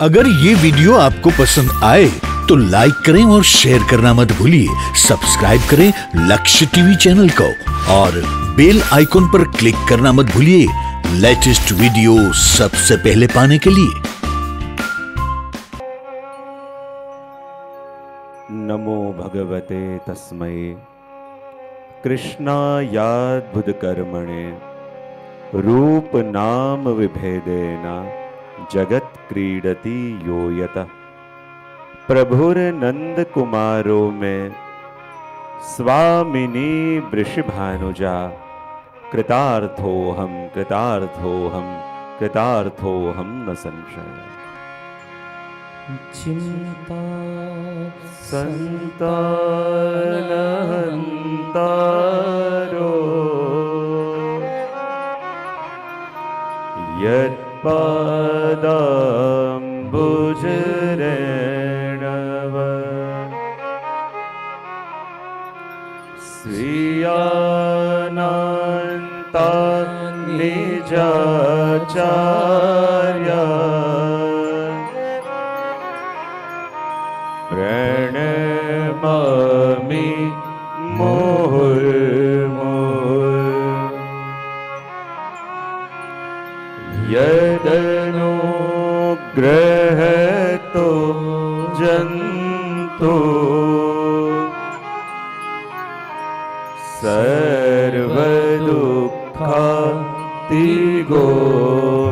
अगर ये वीडियो आपको पसंद आए तो लाइक करें और शेयर करना मत भूलिए। सब्सक्राइब करें लक्ष्य टीवी चैनल को और बेल आइकॉन पर क्लिक करना मत भूलिए। लेटेस्ट वीडियो सबसे पहले पाने के लिए। नमो भगवते तस्मै। कृष्णायाद्भुतकर्मणे। रूपनाम विभेदेन। जगत् क्रीडति यो यतः प्रभुर्नन्दकुमारो में स्वामिनी वृषभानुजा। कृतार्थोऽहं कृतार्थोऽहं कृतार्थोऽहं न संशय। चिन्ता सन्तानहन्तारो यत्पादाम्बुजरेणव स्वीयानान्ता निजाचार्य प्रणमामि ग्रहतो जन्तो।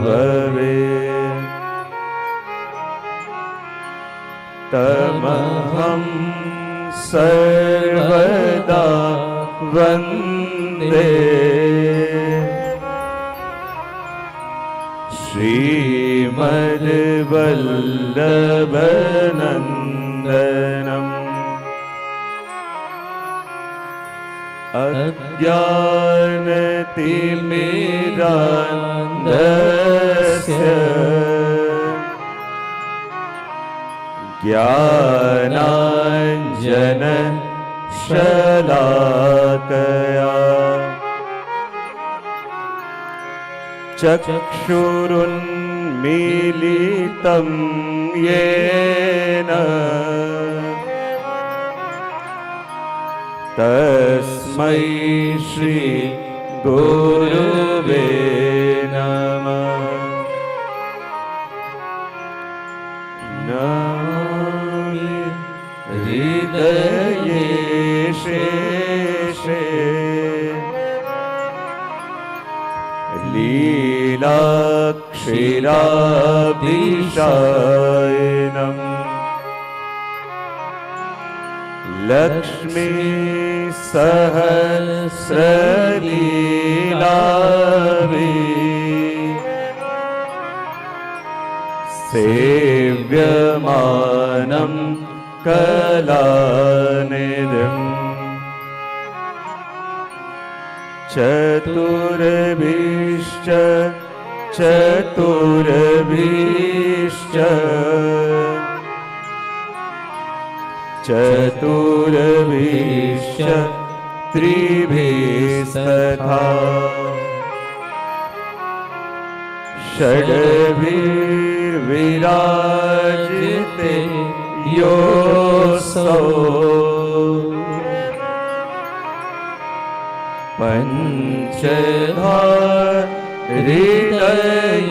भवे तमहं सर्वदा वन्दे। श्री श्रीमद्वल्लभनन्दनम् अज्ञानतिमिरान्धस्य ज्ञानाञ्जन शलाकया चक्षुरुन्मीलितं येन। तस्मै श्री गुरुवे नमः। नामि हृदये शेषे लीलाक्षीराभिषायनम् लक्ष्मी सहस्रलीलाभि सेव्यमानं कलानिधिम् चतुर्भिश्च चतुर्भिश्च। चतुर्भिश्च त्रिभिस्तथा षड्भिर्विराजिते योऽसौ। पञ्चधा હૃદયે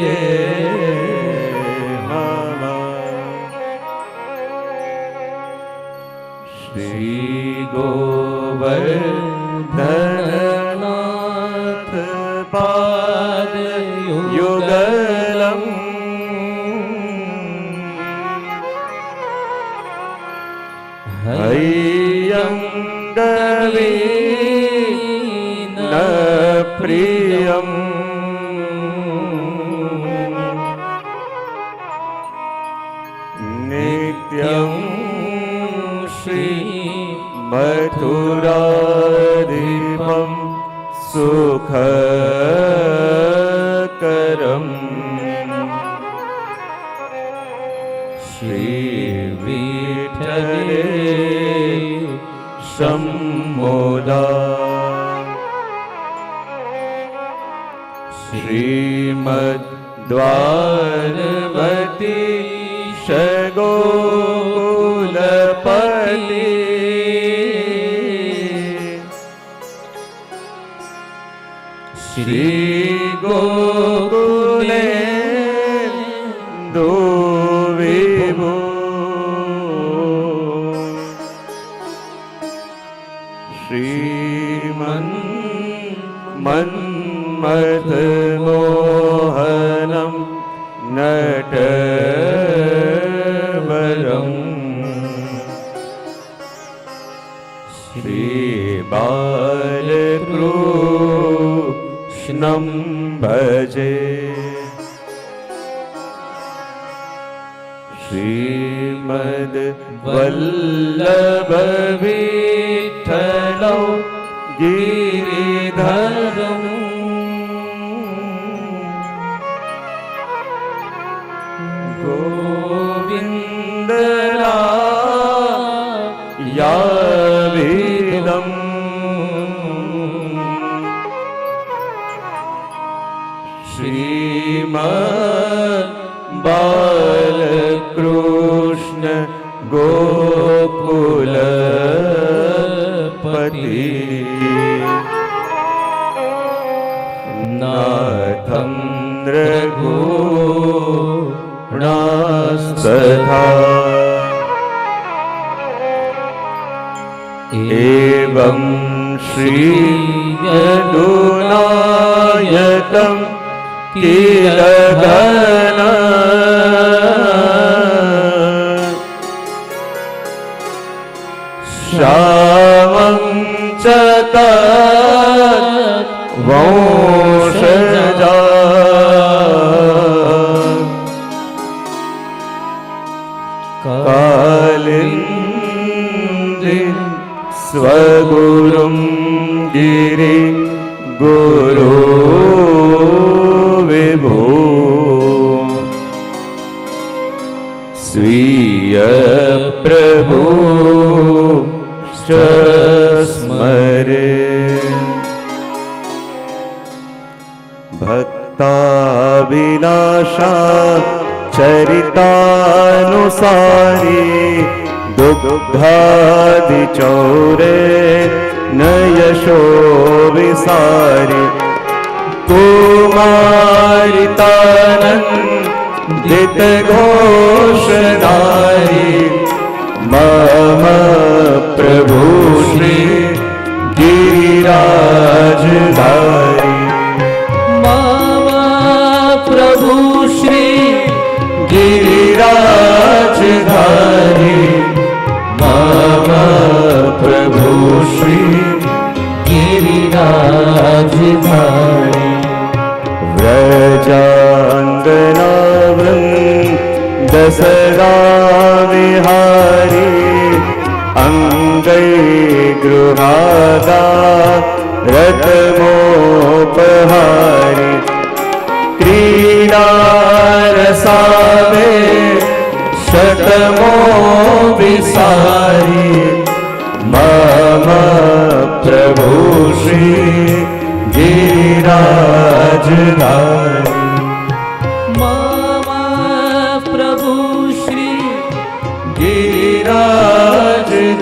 श्रीमद् बालकृष्ण गोकुलपति। नाथं रघुणास्तथा एवं श्रीयदुनायकं કિલધન શ્યામ ચત વંશજા કાલિંદિ સ્વગુરુમ ગિરિ ગુરુ दुग्धादिचौरे न यशो विसारि कुमारितानन्दित घोषधारी। मम प्रभु श्री गिरिराजधारी દસરા વિહારી અંગઈ ગૃહાદા રતમોપહારી ક્રીડારસામે શતમો વિસારી મમ પ્રભુ શ્રી ગિરિરાજધારી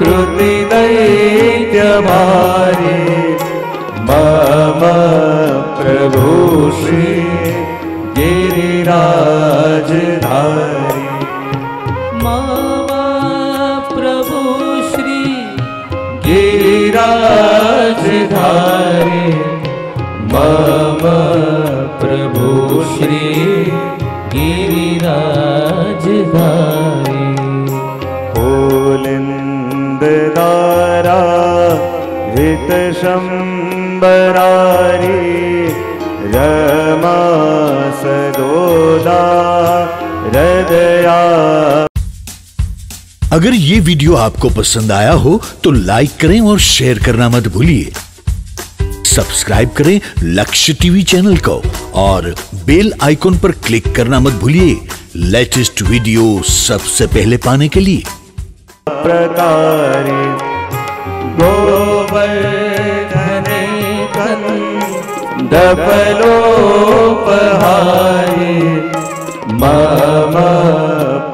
श्री गिरिराजधारी वेणो स्वनानन्दितपन्नगारी रसातलानु ह्यपदप्रचारी क्रीडन्वयस्य कृतिदैत्यभारी मम प्रभु श्री गिरिराजधारी मम प्रभु श्री गिरिराजधारी मम प्रभु श्री गिरिराजधारी हितशम्बरारी रमा सदोदा हृदया। अगर ये वीडियो आपको पसंद आया हो तो लाइक करें और शेयर करना मत भूलिए। सब्सक्राइब करें लक्ष्य टीवी चैनल को और बेल आइकॉन पर क्लिक करना मत भूलिए। लेटेस्ट वीडियो सबसे पहले पाने के लिए। प्रकारे दफलोपहारे मम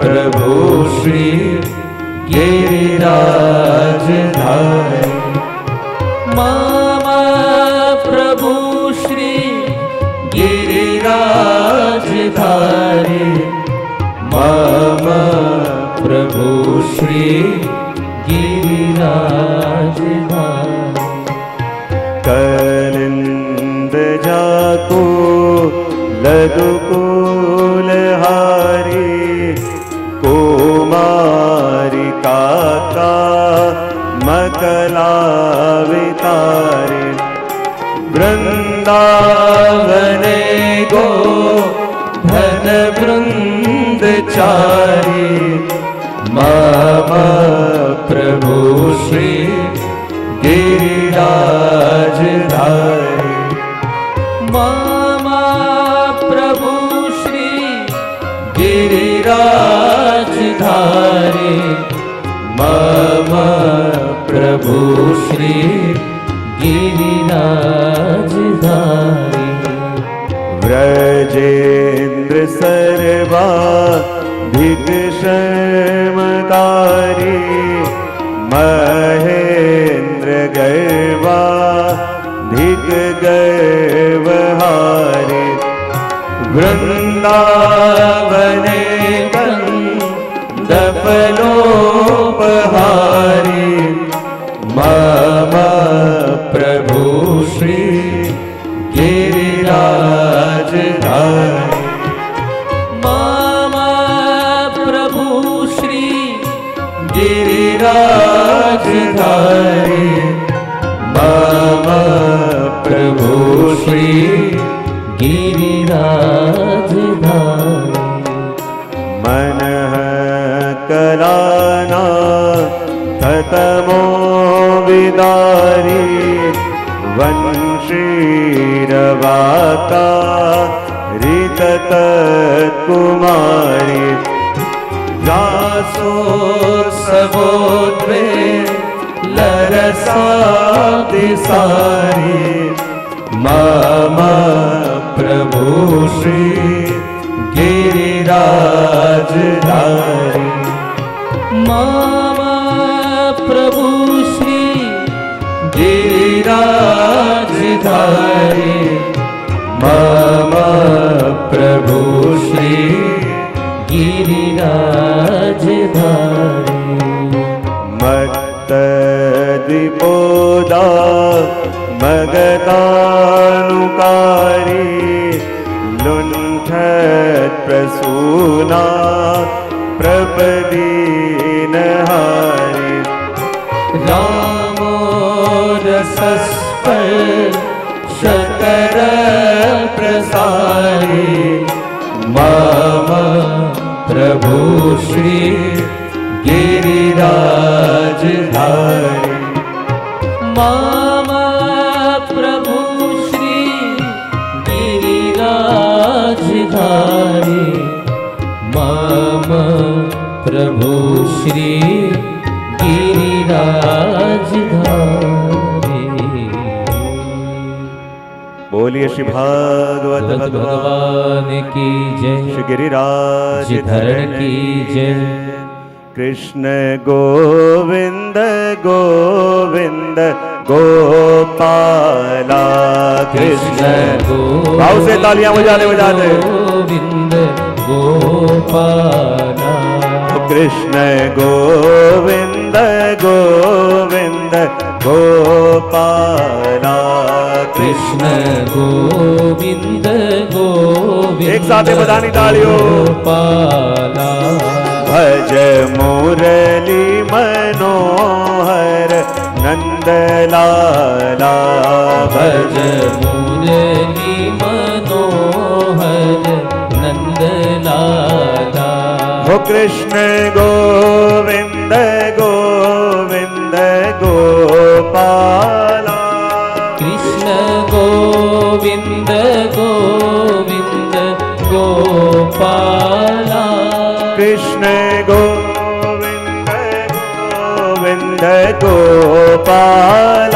प्रभु श्री गिरिराजधारी वृंदावने गो धन वृंदचारी मम प्रभु श्री गिरिराजधारी मम प्रभु श्री गिरिराजधारी मम प्रभु श्री गिरिराजधारी व्रजेन्द्र सर्वा शर्मकारी महेन्द्र गर्वा धिक गर्वहारी वृन्दावने दफलोपहारी પ્રભુ શ્રી ગિરિરાજ મન કલાના ખતમો વિદારી વંશીરવાતા રીતત કુમારી જાસો સબોદ્વે પ્રસાદિ સારી મમ પ્રભુ શ્રી ગિરિરાજ ધારી મમ પ્રભુ શ્રી ગિરિરાજ ધારી મમ પ્રભુ શ્રી ગિરિરાજ ધારી मगतानुकारी लुण्ठत् प्रसूना प्रपदीनहारी रामो रसस्पर्शकर प्रसारी मम प्रभु श्री गिरिराजधारी मम प्रभु श्री गिरिराजधारी बोलिए श्री भागवत भगवान की श्री जय गिरिराज धरण। की जय। कृष्ण गोविंद गोविंद गोपाला कृष्ण। भाव से तालियाँ बजाते बजाते। गोविंद गोपाला। कृष्ण गोविंद गोविंद गोपाला कृष्ण गोविंद गोविंद एक साथ ही बजानी तालियों। गोपाला भज मुरली मनोहर नंद लाला भज भज मुरली कृष्ण गोविन्द गोविन्द गोपा कृष्ण गोविन्द गोविन्द गोपा कृष्ण गोविन्द गोविन्द गोपाल।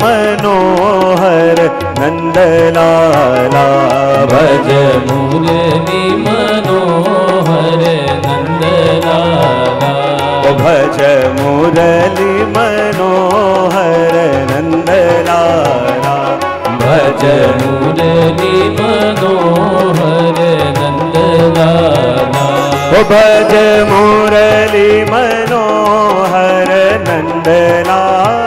मनोहर नंदलाला भज मुरली मनोहर नंदलाला। भज मुरली मनोहर नंदलाला भज मुरली मनोहर नंदलाला। भज मुरली मनोहर नंदलाला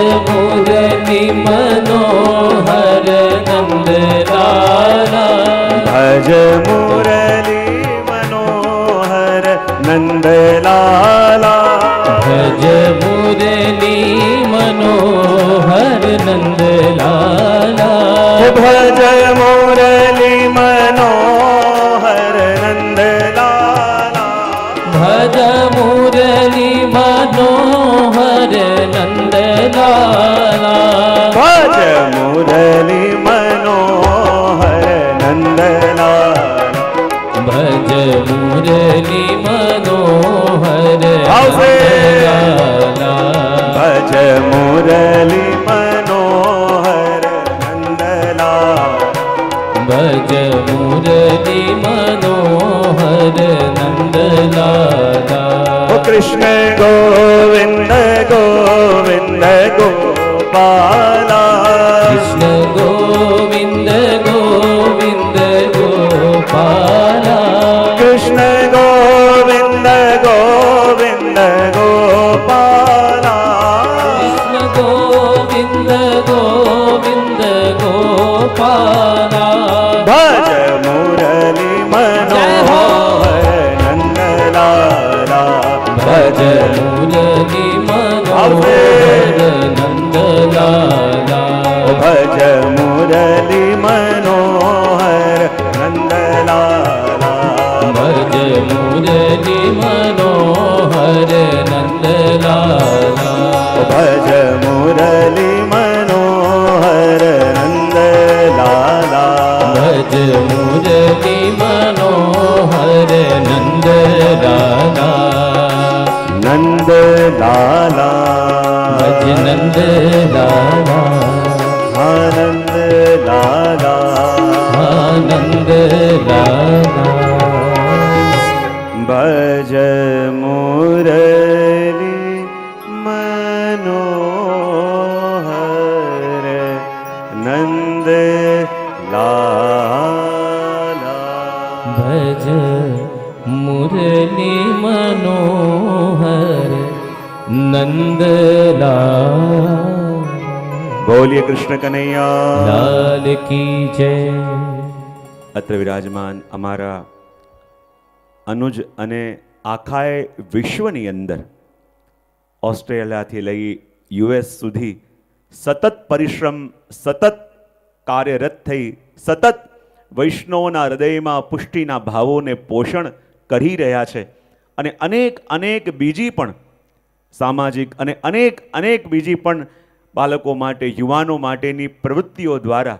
मूरी मनोहर नन्दलाला भज मुरली मनोहर नन्दलाला। भज मुरली मनोहर नन्दलाला। भज मुरली આવશે. ભજ મુરલી મનોહર નંદલા ભજ મુરલી મનોહર નંદલા કૃષ્ણ ગોવિંદ ગોવિંદ ગોપાલા. जी मनोहर नंद लाला भज मुरली मनोहर नंद लाला भज मुरली मनोहर नंद लाला नंद लाला भज नंद लाला आनंद लाला आनंद लाला કૃષ્ણ કનૈયા. લાલ કી જય. અત્ર વિરાજમાન અમારા અનુજ અને આખાએ વિશ્વની અંદર ઓસ્ટ્રેલિયાથી લઈ યુએસ સુધી સતત પરિશ્રમ સતત કાર્યરત થઈ સતત વૈષ્ણવના હૃદયમાં પુષ્ટિના ભાવોને પોષણ કરી રહ્યા છે. અને અનેક અનેક બીજી પણ સામાજિક અને અનેક અનેક બીજી પણ બાળકો માટે, યુવાનો માટેની પ્રવૃત્તિઓ દ્વારા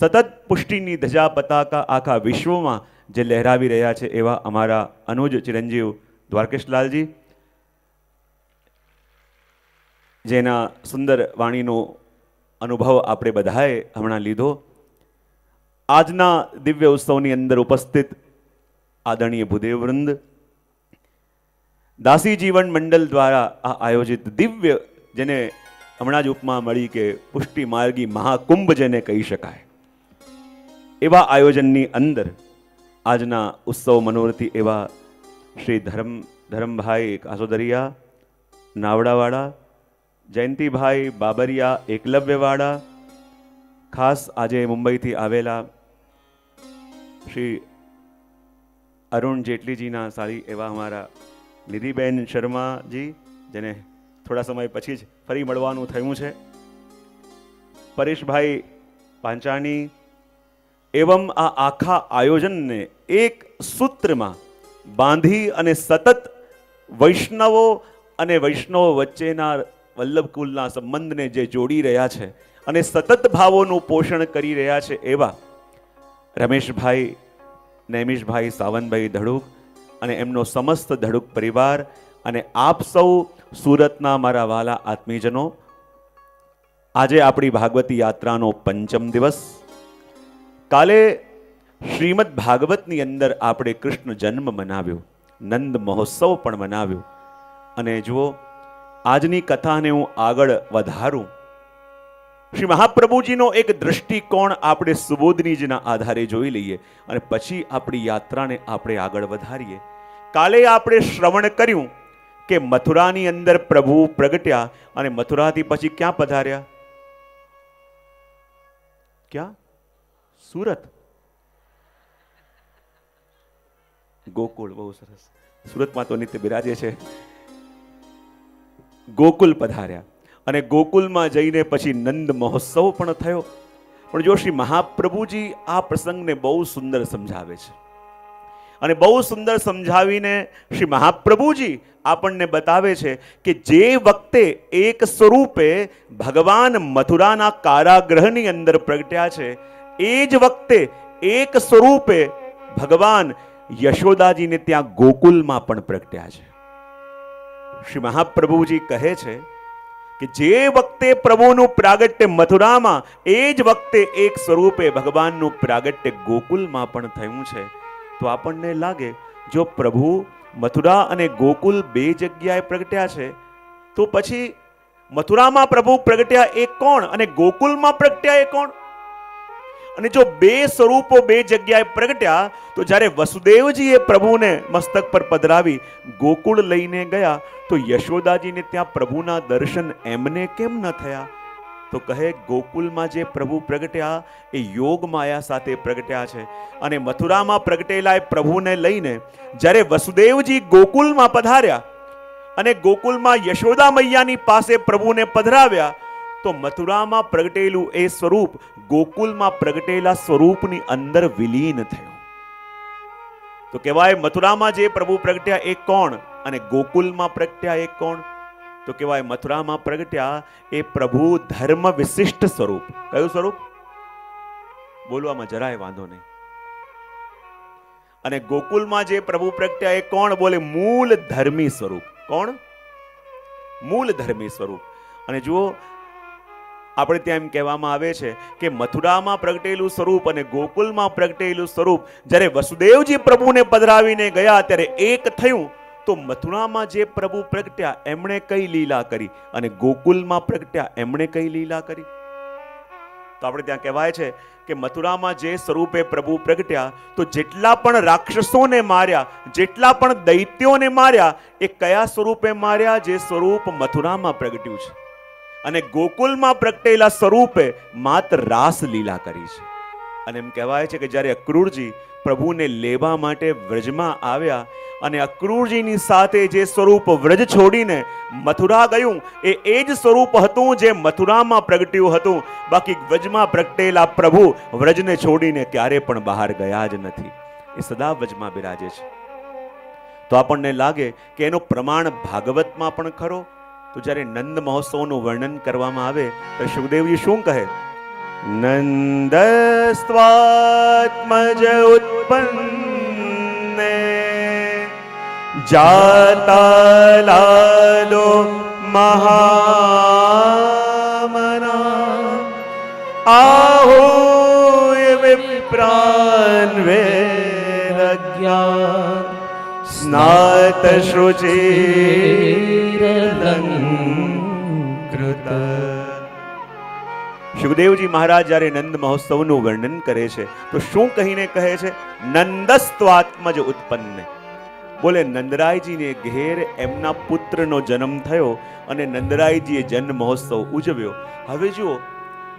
સતત પુષ્ટિની ધજા પતાકા આખા વિશ્વમાં જે લહેરાવી રહ્યા છે એવા અમારા અનુજ ચિરંજીવ દ્વારકેશલાલજી, જેના સુંદર વાણીનો અનુભવ આપણે બધાએ હમણાં લીધો. આજના દિવ્ય ઉત્સવની અંદર ઉપસ્થિત આદરણીય ભૂદેવવૃંદ દાસી જીવન મંડળ દ્વારા આ આયોજિત દિવ્ય, જેને હમણાં જ ઉપમા મળી કે પુષ્ટિ માર્ગી મહાકુંભ જેને કહી શકાય. એવા આયોજનની અંદર આજના ઉત્સવ મનોરથી એવા શ્રી ધર્મ, ધરમભાઈ કાસોદરિયા, નાવડાવાળા, જયંતિભાઈ બાબરિયા એકલવ્યવાળા, ખાસ આજે મુંબઈથી આવેલા શ્રી અરુણ જેટલીજીના સાળી એવા અમારા નિધિબેન શર્માજી, જેને થોડા સમય પછી જ ફરી મળવાનું થયું છે. પરેશભાઈ પાંચાણી, એવમ આ આખા આયોજનને એક સૂત્રમાં બાંધી અને સતત વૈષ્ણવો અને વૈષ્ણવો વચ્ચેના વલ્લભકુલના સંબંધને જે જોડી રહ્યા છે અને સતત ભાવોનું પોષણ કરી રહ્યા છે એવા રમેશભાઈ, નૈમિષભાઈ, સાવનભાઈ ધડુક અને એમનો સમસ્ત ધડુક પરિવાર અને આપ સૌ સુરતના મારા વાલા આત્મીજનો આજે આપણી ભાગવતી યાત્રાનો પંચમ દિવસ. કાલે શ્રીમદ ભાગવતની અંદર આપણે કૃષ્ણ જન્મ મનાવ્યો, નંદ મહોત્સવ પણ મનાવ્યો. અને જુઓ, આજની કથાને હું આગળ વધારું. શ્રી મહાપ્રભુજીનો એક દ્રષ્ટિકોણ આપણે સુબોધનીજીના આધારે જોઈ લઈએ અને પછી આપણી યાત્રાને આપણે આગળ વધારીએ. કાલે આપણે શ્રવણ કર્યું. કે મથુરાની અંદર પ્રભુ પ્રગટ્યા અને મથુરાથી પછી ક્યાં પધાર્યા? ક્યાં? સુરત. ગોકુળ બહુ સરસ. સુરતમાં તો નિત્ય બિરાજે છે. ગોકુલ પધાર્યા. અને ગોકુલમાં જઈને પછી નંદ મહોત્સવ પણ થયો. પણ જો શ્રી મહાપ્રભુજી આ પ્રસંગને બહુ સુંદર સમજાવે છે. અને બહુ સુંદર સમજાવીને શ્રી મહાપ્રભુજી આપણને બતાવે છે કે જે વખતે એક સ્વરૂપે ભગવાન મથુરાના કારાગ્રહની અંદર પ્રગટ્યા છે, એ જ વખતે એક સ્વરૂપે ભગવાન યશોદાજીને ત્યાં ગોકુલમાં પણ પ્રગટ્યા છે. શ્રી મહાપ્રભુજી કહે છે કે જે વખતે પ્રભુનું પ્રાગટ્ય મથુરામાં, એ જ વખતે એક સ્વરૂપે ભગવાનનું પ્રાગટ્ય ગોકુલમાં પણ થયું છે. તો આપણને લાગે, જો પ્રભુ મથુરા અને ગોકુલ બે જગ્યાએ પ્રગટ્યા છે, તો પછી મથુરામાં પ્રભુ પ્રગટ્યા એ કોણ અને ગોકુલમાં પ્રગટ્યા એ કોણ? અને જો બે સ્વરૂપો બે જગ્યાએ પ્રગટ્યા, તો જ્યારે વસુદેવજીએ પ્રભુને મસ્તક પર પધરાવી ગોકુળ લઈને ગયા, તો યશોદાજીને ત્યાં પ્રભુના દર્શન એમને કેમ ન થયા? તો કહે, ગોકુલમાં જે પ્રભુ પ્રગટ્યા, એ યોગ માયા સાથે પ્રગટ્યા છે. અને મથુરામાં પ્રગટેલા એ પ્રભુને લઈને જ્યારે વસુદેવજી ગોકુલમાં પધાર્યા અને ગોકુલમાં યશોદા મૈયાની પાસે પ્રભુને પધરાવ્યા, તો મથુરામાં પ્રગટેલું એ સ્વરૂપ, ગોકુલમાં પ્રગટેલા સ્વરૂપની અંદર વિલીન થયું. તો કહેવાય, મથુરામાં જે પ્રભુ પ્રગટ્યા એ કોણ? અને ગોકુલમાં પ્રગટ્યા એ કોણ? તો કહેવાય મથુરામાં પ્રગટ્યા એ પ્રભુ ધર્મ વિશિષ્ટ સ્વરૂપ. કયું સ્વરૂપ? બોલવામાં જરાય વાંધો નહીં. અને ગોકુલમાં જે પ્રભુ પ્રગટ્યા એ કોણ બોલે? મૂળ ધર્મી સ્વરૂપ. કોણ? મૂળ ધર્મી સ્વરૂપ. અને જુઓ, આપણે ત્યાં એમ કહેવામાં આવે છે કે મથુરામાં પ્રગટેલું સ્વરૂપ અને ગોકુલમાં પ્રગટેલું સ્વરૂપ જ્યારે વસુદેવજી પ્રભુને પધરાવીને ગયા ત્યારે એક થયું તો મથુરામાં જે પ્રભુ પ્રગટ્યા, એમણે કઈ લીલા કરી? અને ગોકુલમાં પ્રગટ્યા, એમણે કઈ લીલા કરી? તો આપણે ત્યાં કહેવાય છે કે મથુરામાં જે સ્વરૂપે પ્રભુ પ્રગટ્યા, તો જેટલા પણ રાક્ષસોને માર્યા, જેટલા પણ દૈત્યોને માર્યા, એ કયા સ્વરૂપે માર્યા? જે સ્વરૂપ મથુરામાં પ્રગટ્યું છે. અને ગોકુલમાં પ્રગટેલા સ્વરૂપે માત્ર રાસ લીલા કરી છે. અને એમ કહેવાય છે કે જ્યારે અક્રૂરજી પ્રભુને લેવા માટે વ્રજમાં આવ્યા અને અક્રૂરજીની સાથે જે સ્વરૂપ વ્રજ છોડીને મથુરા ગયું, એ એ જ સ્વરૂપ હતું જે મથુરામાં પ્રગટ્યું હતું. બાકી વ્રજમાં પ્રગટેલા પ્રભુ વ્રજને છોડીને ક્યારે પણ બહાર ગયા જ નથી. એ સદા વ્રજમાં બિરાજે છે. તો આપણને લાગે કે એનું પ્રમાણ ભાગવતમાં પણ ખરો? તો જ્યારે નંદ મહોત્સવનું વર્ણન કરવામાં આવે, તો શુકદેવજી શું કહે? લાલો મહામના આહોય વિપ્રાન વેરજ્ઞાન સ્નાત શુચિ કૃત સુખદેવજી મહારાજ જ્યારે નંદ મહોત્સવનું વર્ણન કરે છે, તો શું કહીને કહે છે? નંદસ્ત્વાત્મજ ઉત્પન્ન. બોલે, નંદરાયજીને ઘેર એમના પુત્રનો જન્મ થયો અને નંદરાયજીએ જન્મ મહોત્સવ ઉજવ્યો. હવે જુઓ,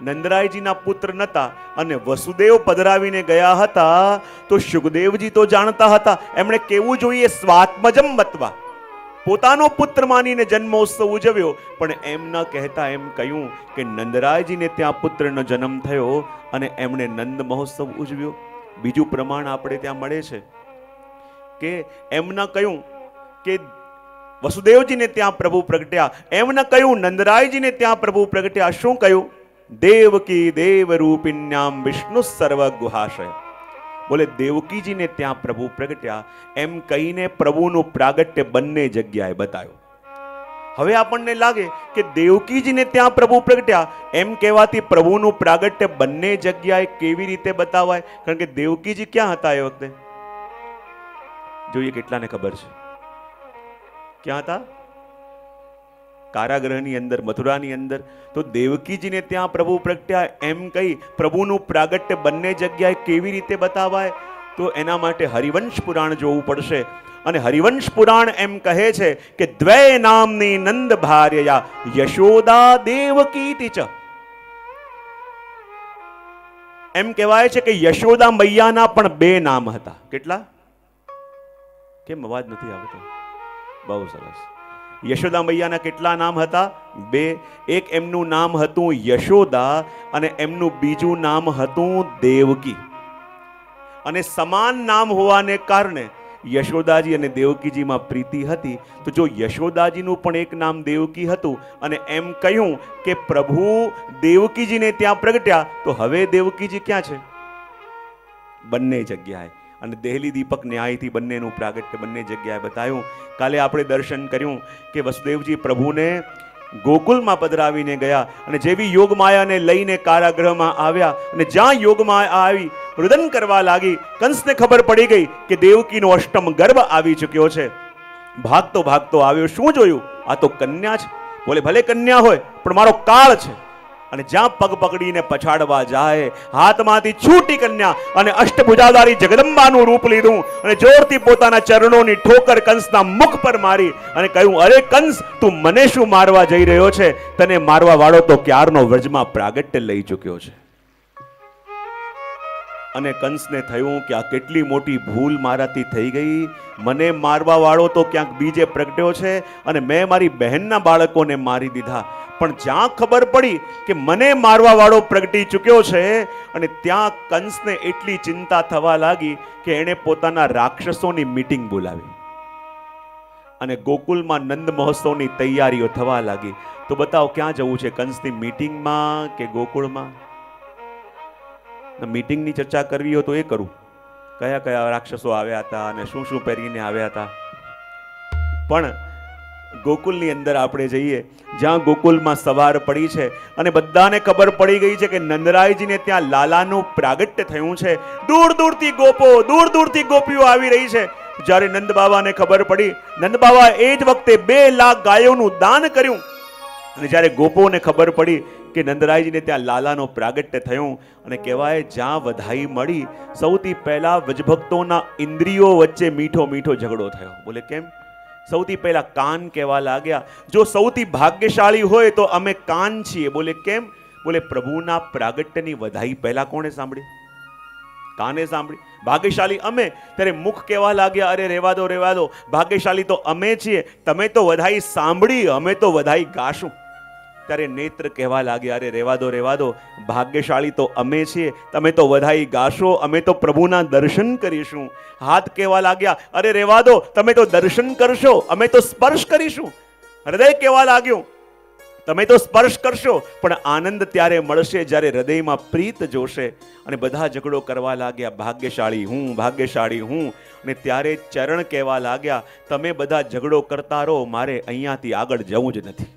નંદરાયજીના પુત્ર નતા અને વસુદેવ પધરાવીને ગયા હતા, તો સુખદેવજી તો જાણતા હતા, એમણે કેવું જોઈએ સ્વાત્મજમ બતવા પોતાનો પુત્ર માનીને જન્મોત્સવ ઉજવ્યો. પણ એમ ન કહેતા એમ કહ્યું કે નંદરાયજીને ત્યાં પુત્રનો જન્મ થયો અને એમણે નંદ મહોત્સવ ઉજવ્યો. બીજું પ્રમાણ આપણે ત્યાં મળે છે કે એમના કહ્યું કે વસુદેવજીને ત્યાં પ્રભુ પ્રગટ્યા. એમ ન કહ્યું નંદરાયજીને ત્યાં પ્રભુ પ્રગટ્યા. શું કહ્યું? દેવકી દેવ રૂપિણ્યામ વિષ્ણુ સર્વ ગુહાશય બોલે દેવકીજીને ત્યાં પ્રભુ પ્રગટ્યા. એમ કહીને પ્રભુનું પ્રાગટ્ય બંને જગ્યાએ બતાવ્યું હવે આપણને લાગે કે દેવકીજીને ત્યાં પ્રભુ પ્રગટ્યા. એમ કહેવાથી પ્રભુનું પ્રાગટ્ય બંને જગ્યાએ કેવી રીતે બતાવાય? કારણ કે દેવકીજી ક્યાં હતા એ વખતે? જોઈએ કેટલાને ખબર છે. ક્યાં હતા? કારાગૃહની અંદર, મથુરાની અંદર, તો દેવકીજીને ત્યાં પ્રભુ પ્રગટ્યા એમ કહી પ્રભુનું પ્રાગટ્ય બંને જગ્યાએ કેવી રીતે બતાવાય? તો એના માટે હરિવંશ પુરાણ જોવું પડશે. અને હરિવંશ પુરાણ એમ કહે છે કે દ્વે નામની નંદ ભાર્યા યશોદા દેવકીતિ ચ. એમ કહેવાય છે કે યશોદા મૈયાના પણ બે નામ હતા. કેટલા? કેમ અવાજ નથી આવતો? બહુ સરસ. યશોદા મૈયાના કેટલા નામ હતા? બે. એક એમનું નામ હતું યશોદા અને એમનું બીજું નામ હતું દેવકી. અને સમાન નામ હોવાને કારણે યશોદાજી અને દેવકીજીમાં પ્રીતિ હતી. તો જો યશોદાજીનું પણ એક નામ દેવકી હતું અને એમ કહ્યું કે પ્રભુ દેવકીજીને ત્યાં પ્રગટ્યા, તો હવે દેવકીજી ક્યાં છે? બંને જગ્યાએ. અને દેહલી દીપક ન્યાયથી બંનેનું પ્રાગટ્ય બંને જગ્યાએ બતાવ્યું કાલે આપણે દર્શન કર્યું કે વસુદેવજી પ્રભુને ગોકુલમાં પધરાવીને ગયા અને જેવી યોગમાયાને લઈને કારાગૃહમાં આવ્યા અને જ્યાં યોગમાયા આવી રુદન કરવા લાગી, કંસને ખબર પડી ગઈ કે દેવકીનો અષ્ટમ ગર્ભ આવી ચૂક્યો છે. ભાગતો ભાગતો આવ્યો, શું જોયું? આ તો કન્યા છે. બોલે, ભલે કન્યા હોય, પણ મારો કાળ છે. અને જ્યાં પગ પકડીને પછાડવા જાય, હાથમાંથી છૂટી કન્યા અને અષ્ટભુજાધારી જગદંબાનું રૂપ લીધું અને જોરથી પોતાના ચરણોની ઠોકર કંસના મુખ પર મારી અને કહ્યું, અરે કંસ, તું મને શું મારવા જઈ રહ્યો છે? તને મારવા વાળો તો ક્યારનો વ્રજમાં પ્રાગટ્ય લઈ ચૂક્યો છે? અને કંસને થયું કે આ કેટલી મોટી ભૂલ મારાથી થઈ ગઈ. મને મારવા વાળો તો ક્યાંક બીજે પ્રગટ્યો છે અને મેં મારી બહેનના બાળકોને મારી દીધા. પણ જ્યાં ખબર પડી કે મને મારવા વાળો પ્રગટી ચૂક્યો છે અને ત્યાં કંસને એટલી ચિંતા થવા લાગી કે એણે પોતાના રાક્ષસોની મીટિંગ બોલાવી. અને ગોકુલમાં નંદ મહોત્સવની તૈયારીઓ થવા લાગી. તો બતાવો, ક્યાં જવું છે કંસની મીટિંગમાં કે ગોકુળમાં? મીટિંગની ચર્ચા કરવી હોય તો એ કરું. કયા કયા રાક્ષસો આવ્યા હતા અને શું શું પહેરીને આવ્યા હતા. પણ ગોકુલની અંદર આપણે જઈએ, જ્યાં ગોકુલમાં સવાર પડી છે અને બધાને ખબર પડી ગઈ છે કે નંદરાયજીને ત્યાં લાલાનું પ્રાગટ્ય થયું છે. દૂર દૂરથી ગોપો, દૂર દૂરથી ગોપીઓ આવી રહી છે. જ્યારે નંદ બાબાને ખબર પડી, નંદ બાબા એ જ વખતે બે લાખ ગાયોનું દાન કર્યું. અને જ્યારે ગોપોને ખબર પડી કે નંદરાયજીને ત્યાં લાલાનો પ્રાગટ્ય થયું અને કહેવાય, જ્યાં વધાઈ મળી, સૌથી પહેલાં વજભક્તોના ઇન્દ્રિયો વચ્ચે મીઠો મીઠો ઝઘડો થયો. બોલે કેમ? સૌથી પહેલાં કાન કહેવા લાગ્યા. જો સૌથી ભાગ્યશાળી હોય તો અમે કાન છીએ. બોલે કેમ? બોલે પ્રભુના પ્રાગટ્યની વધાઈ પહેલાં કોણે સાંભળી? કાને સાંભળી? ભાગ્યશાળી અમે? ત્યારે મુખ કહેવા લાગ્યા, અરે, રેવા દો રેવા દો. ભાગ્યશાળી તો અમે છીએ. તમે તો વધાઈ સાંભળી, અમે તો વધાઈ ગાશું. ત્યારે નેત્ર કહેવા લાગ્યા અરે રેવા દો રેવા દો ભાગ્યશાળી તો અમે છીએ, તમે તો વધાઈ ગાશો, અમે તો પ્રભુના દર્શન કરીશું. હાથ કહેવા લાગ્યા, અરે રેવા દો તમે તો દર્શન કરશો, અમે તો સ્પર્શ કરીશું. હૃદય કહેવા લાગ્યું, તમે તો સ્પર્શ કરશો, પણ આનંદ ત્યારે મળશે જ્યારે હૃદયમાં પ્રીત જોશે. અને બધા ઝઘડો કરવા લાગ્યા, ભાગ્યશાળી હું ભાગ્યશાળી હું. અને ત્યારે ચરણ કહેવા લાગ્યા, તમે બધા ઝઘડો કરતા રહો, મારે અહીંયાથી આગળ જવું જ નથી.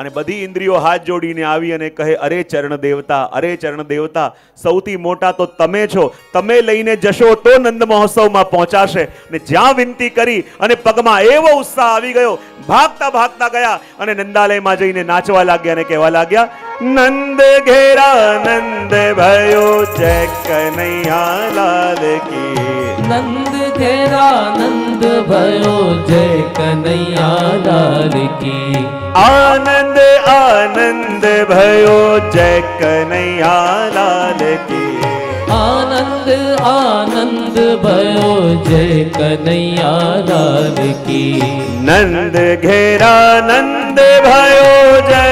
અને બધી ઇન્દ્રિયો હાથ જોડીને આવી અને કહે, અરે ચરણ દેવતા, અરે ચરણ દેવતા, સૌથી મોટા તો તમે છો. તમે લઈને જશો તો નંદ મહોત્સવમાં પહોંચાશે. ને જ્યાં વિનંતી કરી અને પગમાં એવો ઉત્સાહ આવી ગયો, ભાગતા ભાગતા ગયા અને નંદાલયમાં જઈને નાચવા લાગ્યા અને કહેવા લાગ્યા નંદ ઘેરા નંદ ભયો જય કનૈયા લાલ કી નંદ ઘેરા નંદ ભયો જય કનૈયા લાલ કી આનંદ આનંદ ભયો જય કનૈયા લાલ કી આનંદ આનંદ ભયો જય કનૈયા લાલ કી નંદ ઘેરા નંદ ભયો જય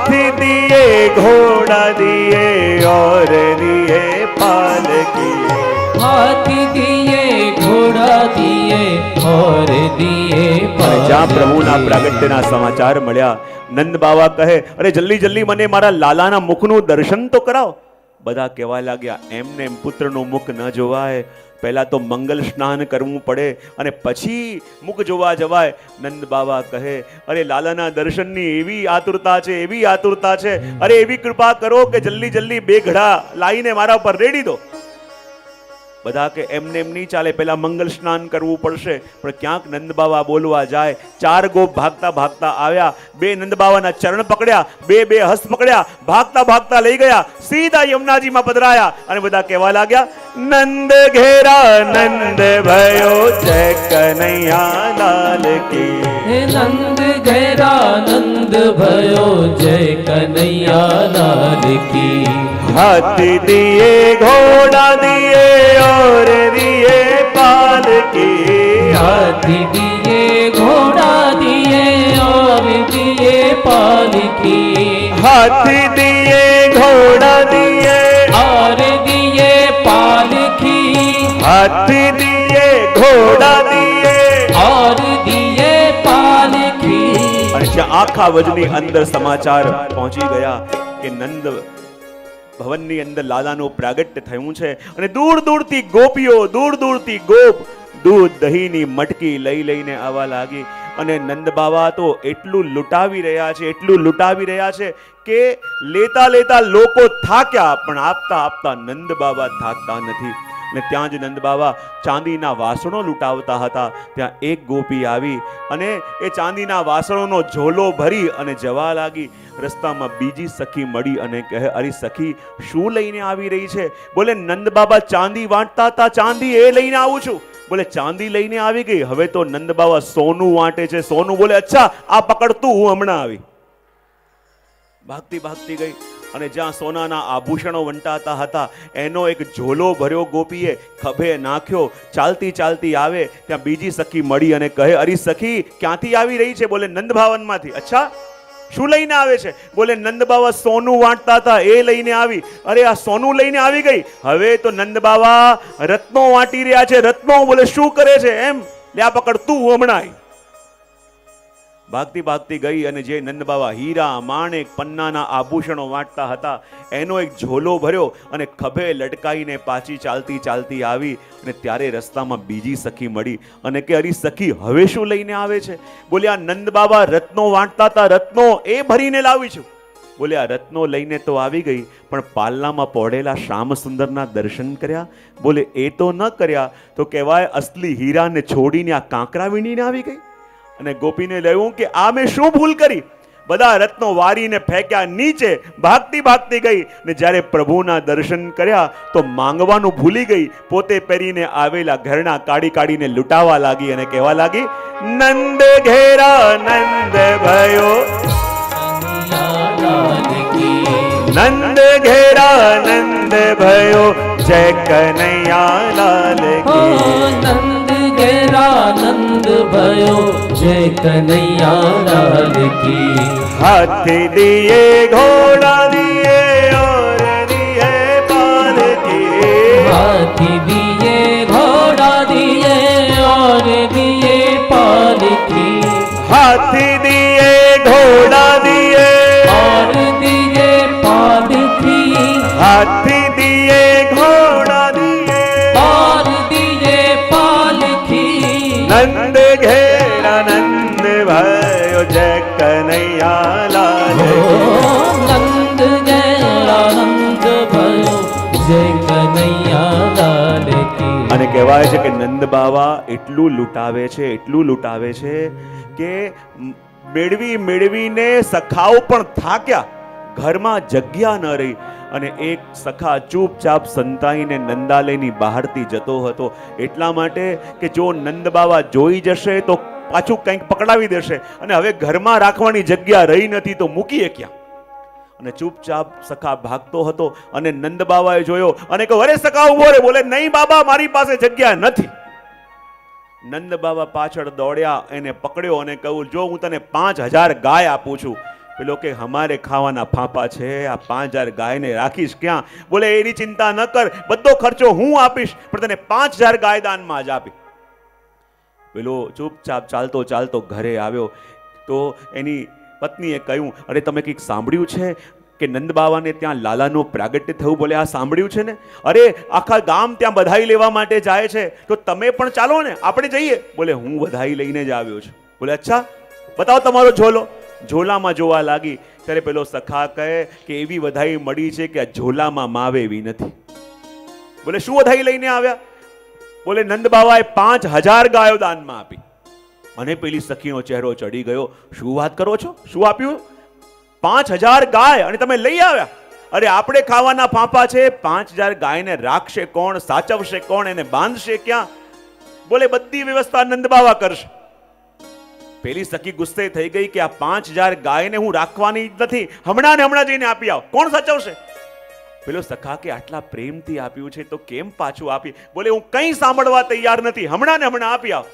हाथी दिए घोड़ा दिए और दिए पाल किए हाथी ઘોડા દિયે ઓર દિયે જ્યાં પ્રભુના પ્રાગટ્યના સમાચાર મળ્યા નંદ બાવા કહે અરે જલ્દી જલ્દી મને મારા લાલાના મુખનું દર્શન તો કરાવો. બધા કહેવા લાગ્યા, એમને એમ પુત્રનું મુખ ન જોવાય. પહેલા તો મંગલ સ્નાન કરવું પડે અને પછી મુખ જોવા જવાય. નંદ બાબા કહે, અરે લાલાના દર્શનની એવી આતુરતા છે, એવી આતુરતા છે. અરે એવી કૃપા કરો કે જલ્દી જલ્દી બે ઘડા લાવીને મારા પર રેડી દો. બધા કે એમને એમ નહીં ચાલે, પહેલા મંગલ સ્નાન કરવું પડશે, પણ ક્યાંક નંદબાવા બોલવા જાય. ચાર ગોપ ભાગતા ભાગતા આવ્યા, બે નંદ બાવાના ચરણ પકડ્યા, બે બે હસ્ત પકડ્યા, ભાગતા ભાગતા લઈ ગયા, સીધા યમુનાજીમાં પધરાયા અને બધા કહેવા લાગ્યા, નંદ ઘેરા, નંદ ભયો, જય કનૈયા નંદ ઘેરા, નંદ ભયો, જય કનૈયા हाथी दिए घोड़ा दिए और दिए पाल के हाथी। दिए घोड़ा दिए और दिए पाल के हाथी दिए घोड़ा दिए। और दिए पाल की हाथी दिए घोड़ा दिए। और दिए पाल की। अच्छा आखा वजनी अंदर समाचार पहुँची गया कि नंद ભવનની અંદર લાલાનું પ્રાગટ્ય થયું છે અને દૂર દૂરથી ગોપીઓ, દૂર દૂરથી ગોપ દૂધ દહીંની મટકી લઈ લઈને આવવા લાગી. અને નંદ બાવા તો એટલું લૂંટાવી રહ્યા છે, એટલું લૂંટાવી રહ્યા છે કે લેતા લેતા લોકો થાક્યા, પણ આપતા આપતા નંદ બાબા થાકતા નથી. ને ત્યાં જ નંદ બાબા ચાંદીના વાસણો લૂંટાવતા હતા. ત્યાં એક ગોપી આવી અને એ ચાંદીના વાસણોનો ઝોલો ભરી અને જવા લાગી. રસ્તામાં બીજી સખી મળી અને કહે, અરે સખી, શું લઈને આવી રહી છે? બોલે, નંદ બાબા ચાંદી વાંટતા હતા, ચાંદી એ લઈને આવું છું. બોલે, ચાંદી લઈને આવી ગઈ? હવે તો નંદ બાબા સોનું વાંટે છે, સોનું. બોલે, અચ્છા, આ પકડતું હું હમણાં આવી. ભાગતી ભાગતી ગઈ. અને જ્યાં સોનાના આભૂષણો વંટાતા હતા, એનો એક ઝોલો ભર્યો ગોપીએ ખભે નાખ્યો. ચાલતી ચાલતી આવે, ત્યાં બીજી સખી મળી અને કહે, અરી સખી, ક્યાંથી આવી રહી છે? બોલે, નંદભાવનમાંથી. અચ્છા, શું લઈને આવે છે? બોલે નંદ બાવા સોનું વાંટતા હતા, એ લઈને આવી. અરે, આ સોનું લઈને આવી ગઈ? હવે તો નંદ બાવા રત્નો વાંટી રહ્યા છે, રત્નો. બોલે, શું કરે છે? એમ, લ્યા પકડ, તું હમણાં. ભાગતી ભાગતી ગઈ અને જે નંદ બાવા હીરા, માણેક, પન્નાના આભૂષણો વાંટતા હતા, એનો એક ઝોલો ભર્યો અને ખભે લટકાઈને પાછી ચાલતી ચાલતી આવી અને ત્યારે રસ્તામાં બીજી સખી મળી અને કે, અરી, સખી, હવે શું લઈને આવે છે? બોલ્યા, નંદ બાબા રત્નો વાંટતા હતા, રત્નો એ ભરીને લાવી છું. બોલે આ રત્નો લઈને તો આવી ગઈ, પણ પાલનામાં પોઢેલા શ્યામ સુંદરના દર્શન કર્યા? બોલે, એ તો ન કર્યા. તો કહેવાય, અસલી હીરાને છોડીને આ કાંકરા વીણીને આવી ગઈ? અને ગોપીને લેવું કે આ મેં શું ભૂલ કરી? બધા રત્નો વારીને ફેંક્યા નીચે ભાગતી ભાગતી ગઈ ને જ્યારે પ્રભુના દર્શન કર્યા તો માંગવાનું ભૂલી ગઈ. પોતે પહેરીને આવેલા ઘરના કાઢી કાઢીને લૂંટાવા લાગી અને કહેવા લાગી નંદ ઘેરા નંદ ભયો. કનૈયા લાલ કી નંદ ઘેરા નંદ ભયો. જય કનૈયા લાલ હો કી. હેરાનંદ ભયો જય કનૈયા લાલ કી હાથ દિયે ઘોડા દિયે ઓર દિયે પાલ કી હાથ કહેવાય છે કે નંદ બાવા એટલું લૂંટાવે છે, એટલું લૂંટાવે છે કે મેળવી મેળવીને સખાઓ પણ થાક્યા. ઘરમાં જગ્યા ન રહી અને એક સખા ચૂપચાપ સંતાઈને નંદાલયની બહારથી જતો હતો. એટલા માટે કે જો નંદ બાવા જોઈ જશે તો પાછું કંઈક પકડાવી દેશે અને હવે ઘરમાં રાખવાની જગ્યા રહી નથી તો મૂકીએ ક્યાં? અને ચૂપચાપ સખા ભાગતો હતો અને નંદ બાબાએ જોયો અને કહ્યું, અરે સખા ઊભો રે બોલે, નહીં બાબા, મારી પાસે જગ્યા નથી. નંદ બાબા પાછળ દોડ્યા, એને પકડ્યો અને કહ્યું, જો હું તને પાંચ હજાર ગાય આપું છું. પેલો કે, અમારે ખાવાના ફાંફા છે, આ પાંચ હજાર ગાયને રાખીશ ક્યાં? બોલે, એની ચિંતા ન કર, બધો ખર્ચો હું આપીશ, પણ તને પાંચ હજાર ગાય દાનમાં જ આપી પેલો ચૂપચાપ ચાલતો ચાલતો ઘરે આવ્યો. તો એની પત્નીએ કહ્યું, અરે, તમે કંઈક સાંભળ્યું છે કે નંદ બાવાને ત્યાં લાલાનું પ્રાગટ્ય થયું બોલે? આ સાંભળ્યું છે ને? અરે, આખા ગામ ત્યાં બધાઈ લેવા માટે જાય છે. તો તમે પણ ચાલો ને, આપણે જઈએ. બોલે, હું બધાઈ લઈને જ આવ્યો છું. બોલે, અચ્છા, બતાવો તમારો ઝોલો. ઝોલામાં જોવા લાગી. ત્યારે પેલો સખા કહે કે, એવી વધાઈ મળી છે કે આ ઝોલામાં માવે એવી નથી. બોલે, શું વધાઈ લઈને આવ્યા? બોલે, નંદ બાવાએ પાંચ હજાર ગાયો દાનમાં આપી. અને પેલી સખીનો ચહેરો ચડી ગયો. શું વાત કરો છો? શું આપ્યું? પાંચ હજાર ગાય અને તમે લઈ આવ્યા? અરે, આપણે ખાવાના ફાંફા છે. પાંચ હજાર ગાયને રાખશે કોણ? સાચવશે કોણ? એને બાંધશે ક્યાં? બોલે, બધી વ્યવસ્થા નંદ બાવા કરશે. પેલી સખી ગુસ્સે થઈ ગઈ કે આ પાંચ હજાર ગાયને હું રાખવાની જ નથી. હમણાં ને હમણાં જઈને આપી આવ. કોણ સાચવશે? પેલો સખા કે આટલા પ્રેમથી આપ્યું છે તો કેમ પાછું આપી? બોલે, હું કંઈ સાંભળવા તૈયાર નથી. હમણાં ને હમણાં આપી આવ.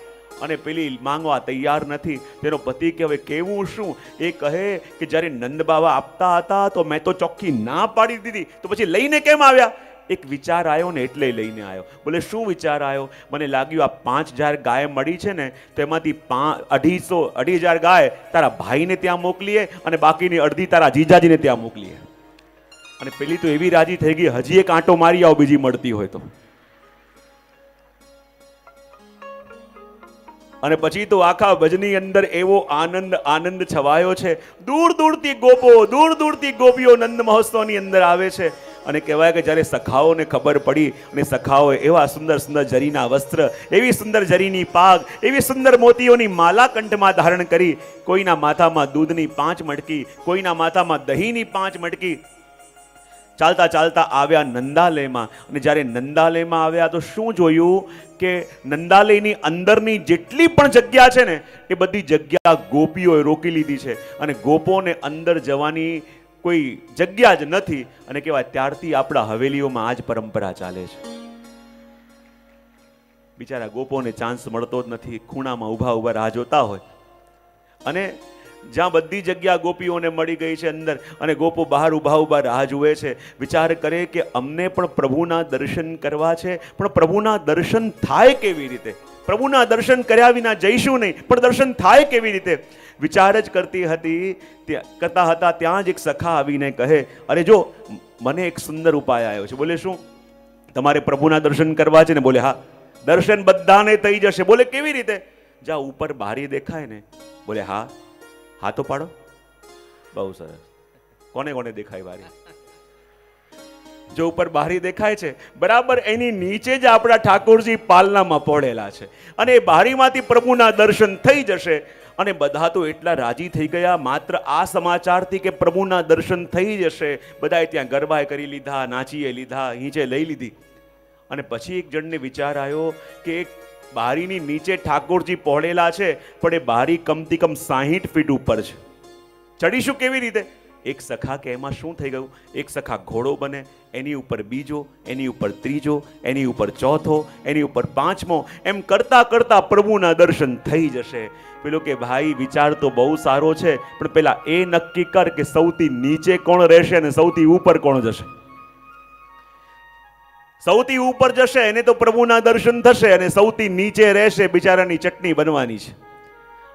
અને પેલી માંગવા તૈયાર નથી. તેનો પતિ કે, હવે કેવું શું? એ કહે કે, જ્યારે નંદ બાવા આપતા હતા, તો મેં તો ચોખ્ખી ના પાડી દીધી. તો પછી લઈને કેમ આવ્યા? એક વિચાર આવ્યો ને એટલે લઈને આવ્યો. બોલે, શું વિચાર આવ્યો? મને લાગ્યું આ પાંચ હજાર ગાય મળી છે ને તેમાંથી પાંચ અઢીસો, અઢી હજાર ગાય તારા ભાઈને ત્યાં મોકલીએ અને બાકીની અડધી તારા જીજાજીને ત્યાં મોકલીએ. અને પેલી તો એવી રાજી થઈ ગઈ, હજી એક આંટો મારી આવો બીજી મળતી હોય તો. અને પછી તો આખા ભજની અંદર એવો આનંદ આનંદ છવાયો છે. દૂર દૂરથી ગોપો, દૂર દૂરથી ગોપીઓ નંદ મહોત્સવની અંદર આવે છે. અને કહેવાય કે જ્યારે સખાઓને ખબર પડી અને સખાઓ એવા સુંદર સુંદર જરીના વસ્ત્ર, એવી સુંદર જરીની પાગ, એવી સુંદર મોતીઓની માલા કંઠમાં ધારણ કરી, કોઈના માથામાં દૂધની પાંચ મટકી, કોઈના માથામાં દહીંની પાંચ મટકી ચાલતા ચાલતા આવ્યા નંદાલયમાં. અને જ્યારે નંદાલયમાં આવ્યા તો શું જોયું કે નંદાલયની અંદરની જેટલી પણ જગ્યા છે ને, એ બધી જગ્યા ગોપીઓએ રોકી લીધી છે. અને ગોપોને અંદર જવાની કોઈ જગ્યા જ નથી. અને કહેવાય ત્યારથી આપણા હવેલીઓમાં આ જ પરંપરા ચાલે છે. બિચારા ગોપોને ચાન્સ મળતો જ નથી. ખૂણામાં ઊભા ઊભા રાહ જોતા હોય. અને જ્યાં બધી જગ્યા ગોપીઓને મળી ગઈ છે અંદર અને ગોપો બહાર ઊભા ઊભા રાહ જુએ છે. વિચાર કરે કે અમને પણ પ્રભુના દર્શન કરવા છે. પણ પ્રભુના દર્શન થાય કેવી રીતે? પ્રભુના દર્શન કર્યા વિના જઈશું નહીં, પણ દર્શન થાય કેવી રીતે? વિચાર જ કરતી હતી કરતા હતા, ત્યાં જ એક સખા આવીને કહે, અરે જો, મને એક સુંદર ઉપાય આવ્યો છે. બોલે, શું? તમારે પ્રભુના દર્શન કરવા છે ને? બોલે, હા. દર્શન બધાને થઈ જશે. બોલે, કેવી રીતે? જ્યાં ઉપર બારી દેખાય ને. બોલે, હા. હાથો પાડો. બહુ સરસ. કોને કોને દેખાય બારી જો ઉપર બારી દેખાય છે, બરાબર એની નીચે જ આપણા ઠાકોરજી પાલનામાં પડેલા છે. અને એ બારીમાંથી પ્રભુના દર્શન થઈ જશે. અને બધા તો એટલા રાજી થઈ ગયા, માત્ર આ સમાચારથી કે પ્રભુના દર્શન થઈ જશે. બધાએ ત્યાં ગરબાએ કરી લીધા, નાચીએ લીધા, હીંચે લઈ લીધી. અને પછી એક જણને વિચાર આવ્યો કે એક બારીની નીચે ઠાકોરજી પહોળેલા છે, પણ એ બારી કમતી કમ સાહીઠ ફીટ ઉપર છે. ચડીશું કેવી રીતે? એક સખા કે એમાં શું થઈ ગયું? એક સખા ઘોડો બને, એની ઉપર બીજો, એની ઉપર ત્રીજો, એની ઉપર ચોથો, એની ઉપર પાંચમો, એમ કરતા કરતા પ્રભુના દર્શન થઈ જશે. પેલો કે, ભાઈ, વિચાર તો બહુ સારો છે, પણ પેલા એ નક્કી કર કે સૌથી નીચે કોણ રહેશે અને સૌથી ઉપર કોણ જશે? સૌથી ઉપર જશે, એને તો પ્રભુના દર્શન થશે અને સૌથી નીચે રહેશે બિચારાની ચટણી બનવાની છે.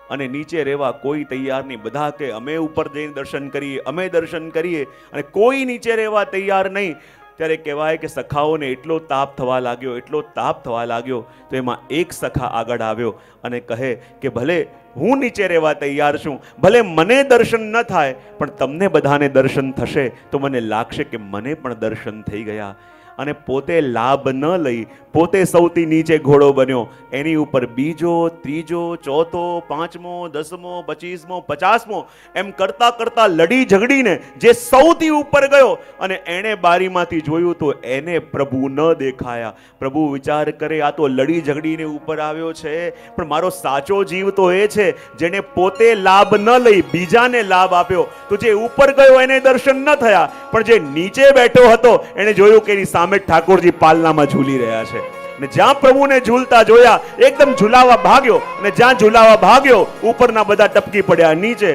અને નીચે રહેવા કોઈ તૈયાર નહીં. બધા કે, અમે ઉપર જઈને દર્શન કરીએ, અમે દર્શન કરીએ. અને કોઈ નીચે રહેવા તૈયાર નહીં. ત્યારે કહેવાય કે સખાઓને એટલો તાપ થવા લાગ્યો, એટલો તાપ થવા લાગ્યો, તો એમાં એક સખા આગળ આવ્યો અને કહે કે, ભલે હું નીચે રહેવા તૈયાર છું, ભલે મને દર્શન ન થાય, પણ તમને બધાને દર્શન થશે. તો મને લાગશે કે મને પણ દર્શન થઈ ગયા. અને પોતે લાભ ન લઈ, પોતે સૌથી નીચે ઘોડો બન્યો. એની ઉપર બીજો, ત્રીજો, ચોથો, પાંચમો, દસમો, પચીસમો, પચાસમો, એમ કરતાં કરતાં લડી ઝઘડીને જે સૌથી ઉપર ગયો અને એણે બારીમાંથી જોયું તો એને પ્રભુ ન દેખાયા. પ્રભુ વિચાર કરે, આ તો લડી ઝઘડીને ઉપર આવ્યો છે, પણ મારો સાચો જીવ તો એ છે જેને પોતે લાભ ન લઈ, બીજાને લાભ આપ્યો. તો જે ઉપર ગયો, એને દર્શન ન થયા. પણ જે નીચે બેઠો હતો, એણે જોયું કે એની સામે જ ઠાકોરજી પાલનામાં ઝૂલી રહ્યા છે. ને જ્યાં પ્રભુને ઝૂલતા જોયા, એકદમ ઝૂલાવા ભાગ્યો અને જ્યાં ઝૂલાવા ભાગ્યો, ઉપરના બધા ટપકી પડ્યા નીચે.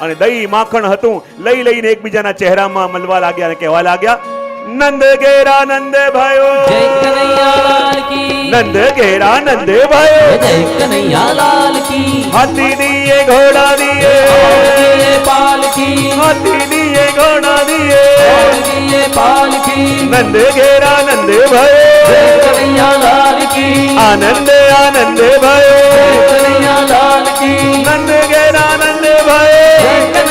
અને દહીં માખણ હતું, લઈ લઈને એકબીજાના ચહેરામાં મળવા લાગ્યા અને કહેવા લાગ્યા નંદ ઘેરા નંદ ભાયો જય કનૈયાલાલ કી નંદ ઘેરા નંદ ભાયો જય કનૈયાલાલ કી હાથી દીએ ઘોડા દીએ પાલકી પાલકી હાથી દીએ ઘોડા દીએ પાલકી પાલકી નંદ ઘેરા નંદ જય ભાયો કનૈયાલાલ કી આનંદ આનંદ જય ભાયો કનૈયાલાલ કી નંદ ઘેરા નંદ જય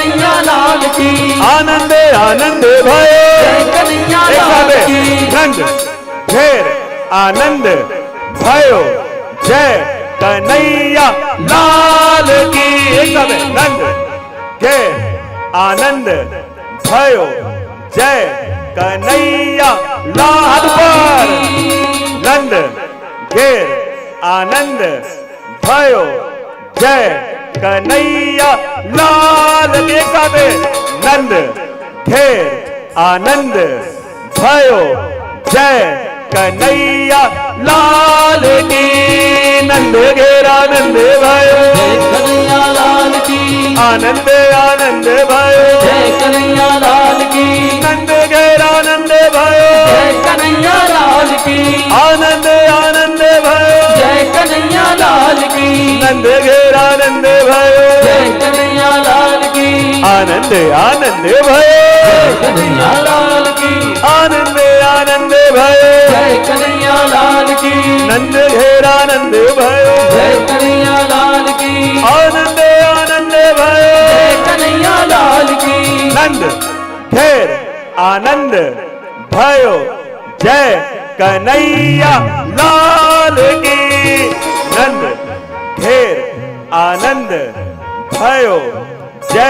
ભાયો કનૈયાલાલ કી આનંદ ભયો જય કનૈયા લાલ કી ઘંટ ઘેર આનંદ ભયો જય કનૈયા લાલ કી એકસાથે નંદ ઘેર આનંદ ભયો જય કનૈયા લાલ પર નંદ ઘેર આનંદ ભયો જય કનૈયા લાલ એક સાથે નંદ ઘેર આનંદ ભયો જય કનૈયા લાલ કી નંદ ઘેર આનંદ ભયો જય કનૈયાલાલ કી આનંદ આનંદ ભયો જય કનૈયાલાલ કી નંદ ઘેર આનંદ ભયો જય કનૈયાલાલ કી આનંદ આનંદ કનૈયાલાલ કી નંદ ઘેર આનંદ ભયો જય કનૈયાલાલ કી આનંદ આનંદ જય ભયો કનૈયાલાલ કી આનંદ આનંદ ભયો જય કનૈયાલાલ કી નંદ ઘેર આનંદ ભયો જય કનૈયાલાલ કી આનંદ આનંદ ભયો જય કનૈયાલાલ કી નંદ ઘેર આનંદ ભયો જય કનૈયા લાલ કી ઘેર આનંદ ભયો જય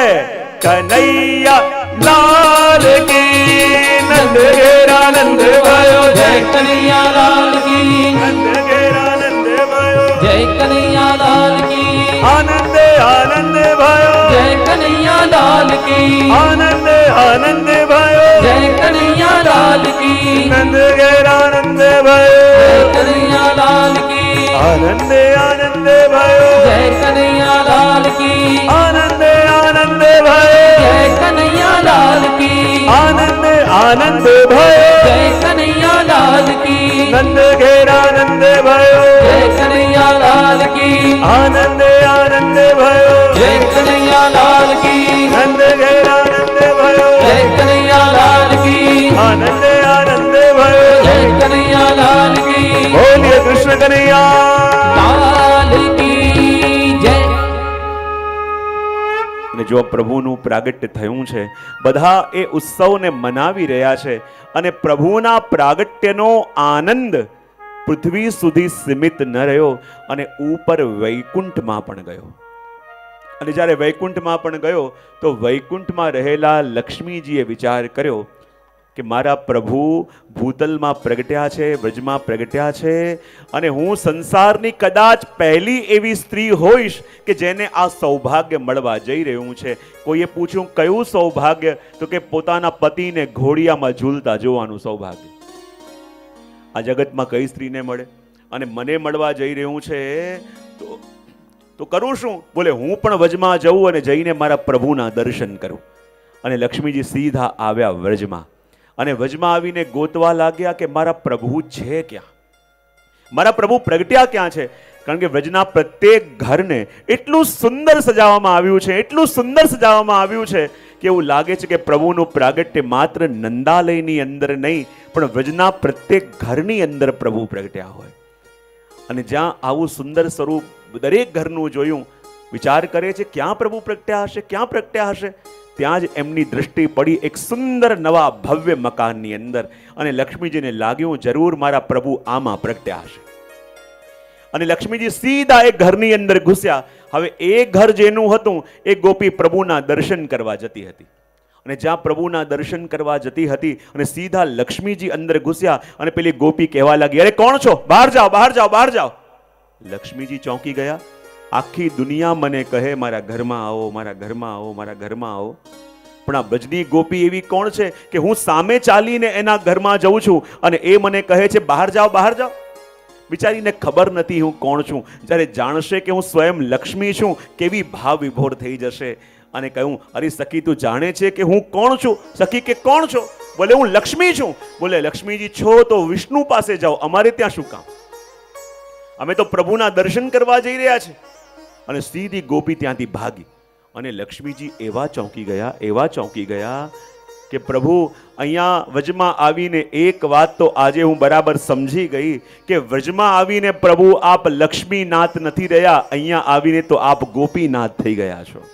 કનૈયા લાલ કી નંદ ઘેર આનંદ ભયો જય કનૈયા લાલ કી નંદ ઘેર આનંદ ભયો જય કનૈયાલાલ કી આનંદ આનંદ ભયો જય કનૈયાલાલ કી આનંદ આનંદ ભયો જય કનૈયાલાલ કી નંદ ઘેર આનંદ જય કનૈયા લાલ કી આનંદ આનંદ ભયો જય કનૈયાલાલ કી આનંદ આનંદ ભયો જય કનૈયાલાલ કી આનંદ આનંદ ભયો જય કનૈયાલાલ કી નંદ ઘેર આનંદ ભયો જય કનૈયાલાલ કી આનંદ આનંદ ભયો જો પ્રભુનું પ્રાગટ્ય થયું છે, બધા એ ઉત્સવને મનાવી રહ્યા છે અને પ્રભુના પ્રાગટ્યનો આનંદ પૃથ્વી સુધી સીમિત ન રહ્યો અને ઉપર વૈકુંઠમાં પણ ગયો. અને જ્યારે વૈકુંઠમાં પણ ગયો, તો વૈકુંઠમાં રહેલા લક્ષ્મીજીએ વિચાર કર્યો કે મારા પ્રભુ ભૂતલમાં પ્રગટ્યા છે, વ્રજમાં પ્રગટ્યા છે અને હું સંસારની કદાચ પહેલી એવી સ્ત્રી હોઈશ કે જેને આ સૌભાગ્ય મળવા જઈ રહ્યું છે. કોઈએ પૂછ્યું, કયું સૌભાગ્ય? તો કે પોતાના પતિને ઘોડિયામાં ઝૂલતા જોવાનું સૌભાગ્ય. આ જગતમાં કઈ સ્ત્રીને મળે? અને મને મળવા જઈ રહ્યું છે તો તો કરું શું? બોલે, હું પણ વજમાં જઉં અને જઈને મારા પ્રભુના દર્શન કરું. અને લક્ષ્મીજી સીધા આવ્યા વ્રજમાં. અને વજમાં આવીને ગોતવા લાગ્યા કે મારા પ્રભુ છે ક્યાં? મારા પ્રભુ પ્રગટ્યા ક્યાં છે? કારણ કે વ્રજના પ્રત્યેક ઘરને એટલું સુંદર સજાવવામાં આવ્યું છે, એટલું સુંદર સજાવવામાં આવ્યું છે કે એવું લાગે છે કે પ્રભુનું પ્રાગટ્ય માત્ર નંદાલયની અંદર નહીં, પણ વ્રજના પ્રત્યેક ઘરની અંદર પ્રભુ પ્રગટ્યા હોય. અને જ્યાં આવું સુંદર સ્વરૂપ દરેક ઘરનું જોયું, વિચાર કરે છે, ક્યાં પ્રભુ પ્રગટ્યા હશે, ક્યાં પ્રગટ્યા હશે? ત્યાં જ એમની દૃષ્ટિ પડી એક સુંદર નવા ભવ્ય મકાનની અંદર. અને લક્ષ્મીજીને લાગ્યું, જરૂર મારા પ્રભુ આમાં પ્રગટ્યા હશે. અને લક્ષ્મીજી સીધા એ ઘરની અંદર ઘૂસ્યા. હવે એ ઘર જેનું હતું, એ ગોપી પ્રભુના દર્શન કરવા જતી હતી. અને જ્યાં પ્રભુના દર્શન કરવા જતી હતી, અને સીધા લક્ષ્મીજી અંદર ઘૂસ્યા, અને પેલી ગોપી કહેવા લાગી, અરે, કોણ છો? બહાર જાઓ બહાર જાઓ બહાર જાઓ. લક્ષ્મીજી ચોંકી ગયા. આખી દુનિયા મને કહે, મારા ઘરમાં આવો, મારા ઘરમાં આવો, મારા ઘરમાં આવો. પણ આ બ્રજની ગોપી એવી કોણ છે કે હું સામે ચાલીને એના ઘરમાં જઉં છું અને એ મને કહે છે, બહાર જાઓ બહાર જાઓ. બિચારીને ખબર નથી હું કોણ છું. જ્યારે જાણશે કે હું સ્વયં લક્ષ્મી છું, કેવી ભાવ વિભોર થઈ જશે. અને કહ્યું અરે સખી, તું જાણે છે કે હું કોણ છું? સખી કે કોણ છો? બોલે, હું લક્ષ્મી છું. બોલે, લક્ષ્મીજી, છો તો વિષ્ણુ પાસે જાઓ. અમારે ત્યાં શું કામ? અમે તો પ્રભુના દર્શન કરવા જઈ રહ્યા છે અને સીધી ગોપી ત્યાંથી ભાગી. અને લક્ષ્મીજી એવા ચોંકી ગયા, એવા ચોંકી ગયા કે પ્રભુ, અહીંયા વ્રજમાં આવીને એક વાત તો આજે હું બરાબર સમજી ગઈ કે વ્રજમાં આવીને પ્રભુ આપ લક્ષ્મીનાથ નથી રહ્યા, અહીંયા આવીને તો આપ ગોપીનાથ થઈ ગયા છો.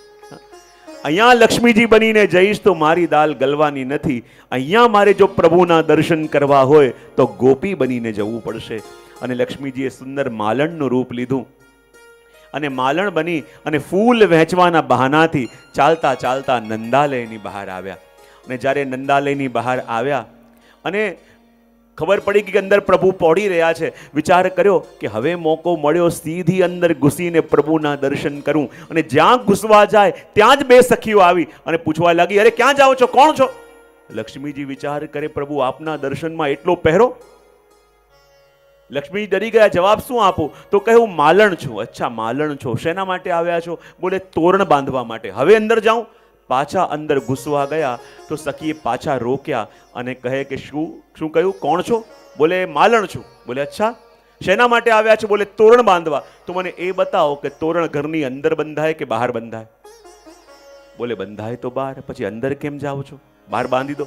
અહીંયા લક્ષ્મીજી બનીને જઈશ તો મારી દાલ ગલવાની નથી. અહીંયા મારે જો પ્રભુના દર્શન કરવા હોય તો ગોપી બનીને જવું પડશે. અને લક્ષ્મીજીએ સુંદર માલણનું રૂપ લીધું. અને માલણ બની અને ફૂલ વહેંચવાના બહાનાથી ચાલતા ચાલતા નંદાલયની બહાર આવ્યા. અને જ્યારે નંદાલયની બહાર આવ્યા અને ખબર પડી કે અંદર પ્રભુ પહોળી રહ્યા છે, વિચાર કર્યો કે હવે મોકો મળ્યો, સીધી અંદર ઘૂસીને પ્રભુના દર્શન કરું. અને જ્યાં ઘૂસવા જાય ત્યાં જ બે સખીઓ આવી અને પૂછવા લાગી, અરે, ક્યાં જાઓ છો? કોણ છો? લક્ષ્મીજી વિચાર કરે, પ્રભુ આપના દર્શનમાં એટલો પહેરો લક્ષ્મી ડરી ગયા, જવાબ શું આપું? તો કહે, હું માલણ છું. અચ્છા, માલણ છો. શેના માટે આવ્યા છો? બોલે, તોરણ બાંધવા માટે. હવે અંદર જાઉં? પાછા અંદર ઘૂસવા ગયા, તો સખીએ પાછા રોક્યા અને કહે કે, શું શું કહ્યું? કોણ છો? બોલે, માલણ છું. બોલે, અચ્છા, શેના માટે આવ્યા છો? બોલે, તોરણ બાંધવા. તો મને એ બતાવો કે તોરણ ઘરની અંદર બંધાય કે બહાર બંધાય? બોલે, બંધાય તો બહાર, પછી અંદર કેમ જાઓ છો? બહાર બાંધી દો.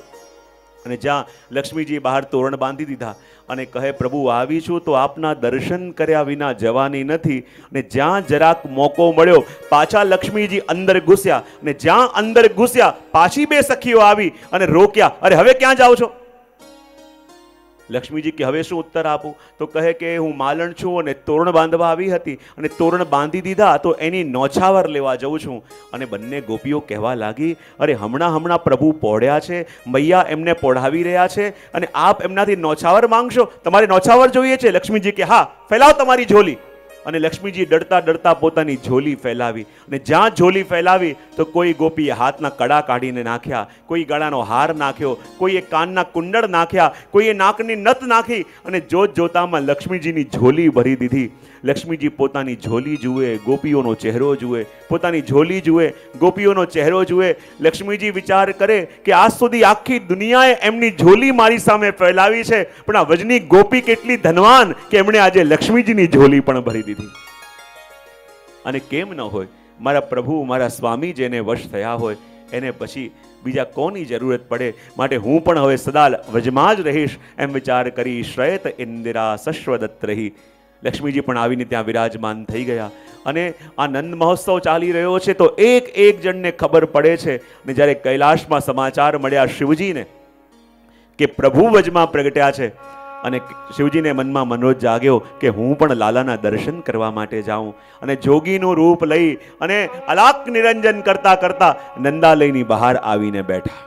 અને જ્યાં લક્ષ્મીજી બહાર તોરણ બાંધી દીધા અને કહે, પ્રભુ, આવી છું તો આપના દર્શન કર્યા વિના જવાની નથી. અને જ્યાં જરાક મોકો મળ્યો, પાછા લક્ષ્મીજી અંદર ઘૂસ્યા. અને જ્યાં અંદર ઘૂસ્યા, પાછી બે સખીઓ આવી અને રોક્યા. અરે, હવે ક્યાં જાઓ છો? લક્ષ્મીજી કે, હવે શું ઉત્તર આપું? તો કહે કે, હું માલણ છું અને તોરણ બાંધવા આવી હતી અને તોરણ બાંધી દીધા, તો એની નોછાવર લેવા જઉં છું. અને બંને ગોપીઓ કહેવા લાગી, અરે, હમણાં હમણાં પ્રભુ પોઢ્યા છે, મૈયા એમને પોઢાવી રહ્યા છે અને આપ એમનાથી નોછાવર માંગશો? તમારે નોછાવર જોઈએ છે? લક્ષ્મીજી કે, હા, ફેલાવ તમારી ઝોલી. અને લક્ષ્મીજી ડરતા ડરતા પોતાની ઝોલી ફેલાવી અને જ્યાં ઝોલી ફેલાવી તો કોઈ ગોપીએ હાથના કડા કાઢીને નાખ્યા, કોઈ ગળાનો હાર નાખ્યો, કોઈએ કાનના કુંડળ નાખ્યા, કોઈએ નાકની નત નાખી અને જોત જોતામાં લક્ષ્મીજીની ઝોલી ભરી દીધી. લક્ષ્મીજી પોતાની ઝોલી જુએ, ગોપીઓનો ચહેરો જુએ, પોતાની ઝોલી જુએ, ગોપીઓનો ચહેરો જુએ. લક્ષ્મીજી વિચાર કરે કે આજ સુધી આખી દુનિયાએ એમની ઝોલી મારી સામે ફેલાવી છે, પણ આ વજની ગોપી કેટલી ધનવાન કે એમણે આજે લક્ષ્મીજીની ઝોલી પણ ભરી દીધી. અને કેમ ન હોય, મારા પ્રભુ, મારા સ્વામી જેને વશ થયા હોય, એને પછી બીજા કોની જરૂરત પડે? માટે હું પણ હવે સદા વજમાં જ રહીશ. એમ વિચાર કરી શ્રયત ઇન્દિરા સશ્વદત્ત રહી. લક્ષ્મીજી પણ આવીને ત્યાં વિરાજમાન થઈ ગયા. અને આ નંદ મહોત્સવ ચાલી રહ્યો છે તો એક એક જણને ખબર પડે છે. ને જ્યારે કૈલાશમાં સમાચાર મળ્યા શિવજીને કે પ્રભુ વજમાં પ્રગટ્યા છે અને શિવજીને મનમાં મનોજ જાગ્યો કે હું પણ લાલાના દર્શન કરવા માટે જાઉં. અને જોગીનું રૂપ લઈ અને અલાક નિરંજન કરતા કરતા નંદાલયની બહાર આવીને બેઠા.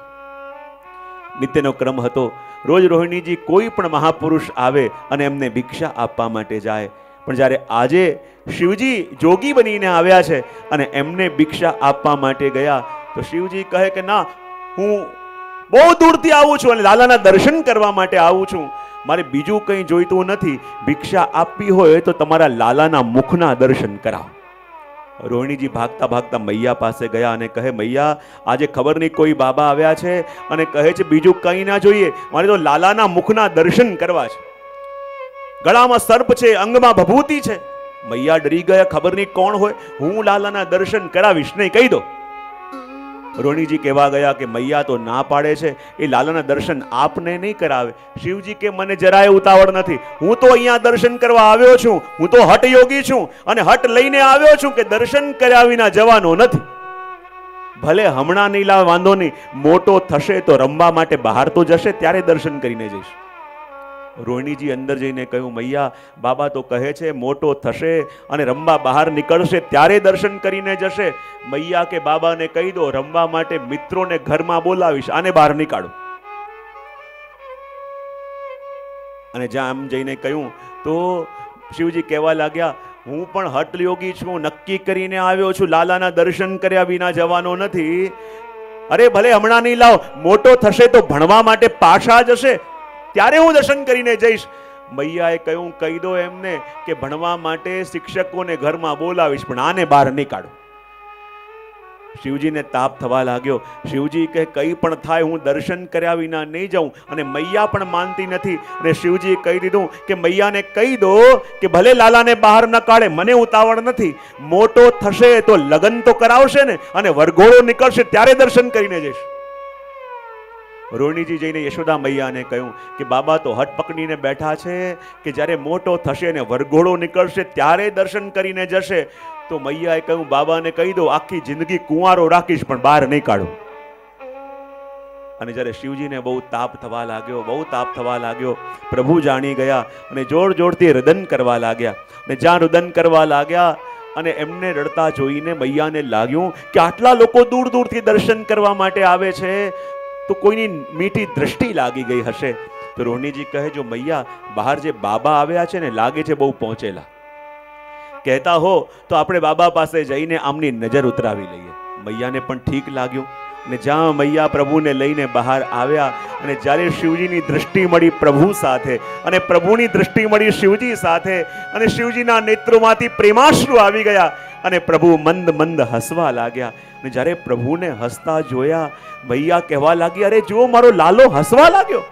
નિત્યનો ક્રમ હતો રોજ રોહિણીજી કોઈ પણ મહાપુરુષ આવે અને એમને ભિક્ષા આપવા માટે જાય. પણ જ્યારે આજે શિવજી જોગી બનીને આવ્યા છે અને એમને ભિક્ષા આપવા માટે ગયા, તો શિવજી કહે કે, ના, હું બહુ દૂરથી આવું છું અને લાલાના દર્શન કરવા માટે આવું છું. મારે બીજું કંઈ જોઈતું નથી. ભિક્ષા આપવી હોય તો તમારા લાલાના મુખના દર્શન કરાવો. રોહિણીજી ભાગતા ભાગતા મૈયા પાસે ગયા અને કહે, મૈયા, આજે ખબર નહીં કોઈ બાબા આવ્યા છે? અને કહે છે, બીજું કંઈ ના જોઈએ. મારે તો લાલાના મુખના દર્શન કરવા છે. ગળામાં સર્પ છે, અંગમાં ભભૂતિ છે. મૈયા ડરી ગયા, ખબર નહીં કોણ હોય? હું લાલાના દર્શન કરાવીશ. નહીં, કહી દો. રોહિણીજી કહેવા ગયા કે મૈયા તો ના પાડે છે, એ લાલાના દર્શન આપને નહીં કરાવે. શિવજી કે મને જરાય ઉતાવળ નથી. હું તો અહીંયા દર્શન કરવા આવ્યો છું, હું તો હટ યોગી છું અને હટ લઈને આવ્યો છું કે દર્શન કર્યા વિના જવાનો નથી. ભલે હમણાં નહીં લાવ વાંધો નહીં, મોટો થશે તો રમવા માટે બહાર તો જશે, ત્યારે દર્શન કરીને જઈશ. રોહિણીજી અંદર જઈને કહ્યું, મૈયા, બાબા તો કહે છે, મોટો થશે અને રમવા બહાર નીકળશે, ત્યારે દર્શન કરીને જશે. મૈયા કે બાબાને કહી દો, રમવા માટે મિત્રોને ઘરમાં બોલાવીશ, આને બહાર નીકાળો. અને જ્યાં આમ જઈને કહ્યું, તો શિવજી કહેવા લાગ્યા, હું પણ હઠ યોગી છું, નક્કી કરીને આવ્યો છું, લાલાના દર્શન કર્યા વિના જવાનો નથી. અરે ભલે હમણાં નહીં લાવ, મોટો થશે તો ભણવા માટે પાછા જશે. ત્યારે હું દર્શન કરીને જઈશ. મૈયાએ કહ્યું, કહી દો એમને કે ભણવા માટે શિક્ષકોને ઘરમાં બોલાવીશ, પણ આને બહાર નહીં શિવજીને તાપ થવા લાગ્યો. શિવજી કહે, કંઈ પણ થાય, હું દર્શન કર્યા વિના નહીં જાઉં. અને મૈયા પણ માનતી નથી. અને શિવજીએ કહી દીધું કે, મૈયાને કહી દો કે ભલે લાલાને બહાર ન કાઢે, મને ઉતાવળ નથી. મોટો થશે તો લગ્ન તો કરાવશે ને, અને વરઘોડો નીકળશે ત્યારે દર્શન કરીને જઈશ. રોહિણીજી જઈને યશોદા મૈયાને કહ્યું કે, બાબા, તો હટ પકડીને બેઠા છે કે જ્યારે મોટો થશે ને વરઘોડો નીકળશે ત્યારે દર્શન કરીને જશે. તો મૈયાએ કહ્યું, બાબાને કહી દો, આખી જિંદગી કુંવારો રાખીશ, પણ બહાર નહીં કાઢું. અને જ્યારે શિવજીને બહુ તાપ થવા લાગ્યો, બહુ તાપ થવા લાગ્યો, પ્રભુ જાણી ગયા અને જોર જોરથી રદન કરવા લાગ્યા અને જ્યાં રુદન કરવા લાગ્યા અને એમને રડતા જોઈને મૈયાને લાગ્યું કે, આટલા લોકો દૂર દૂરથી દર્શન કરવા માટે આવે છે? તો કોઈની મીઠી દ્રષ્ટિ લાગી ગઈ હશે. તો રોહિણીજી કહે, જો મૈયા, બહાર જે બાબા આવ્યા છે ને, લાગે છે બહુ પહોંચેલા. કહેતા હો, તો આપણે બાબા પાસે જઈને આમની નજર ઉતરાવી લઈએ. મૈયાને પણ ઠીક લાગ્યું. અને જ્યાં મૈયા પ્રભુને લઈને બહાર આવ્યા અને જ્યારે શિવજીની દૃષ્ટિ મળી પ્રભુ સાથે અને પ્રભુની દૃષ્ટિ મળી શિવજી સાથે અને શિવજીના નેત્રોમાંથી પ્રેમાશ્રુ આવી ગયા અને પ્રભુ મંદ મંદ હસવા લાગ્યા. અને જ્યારે પ્રભુને હસતા જોયા, મૈયા કહેવા લાગી, અરે જુઓ, મારો લાલો હસવા લાગ્યો.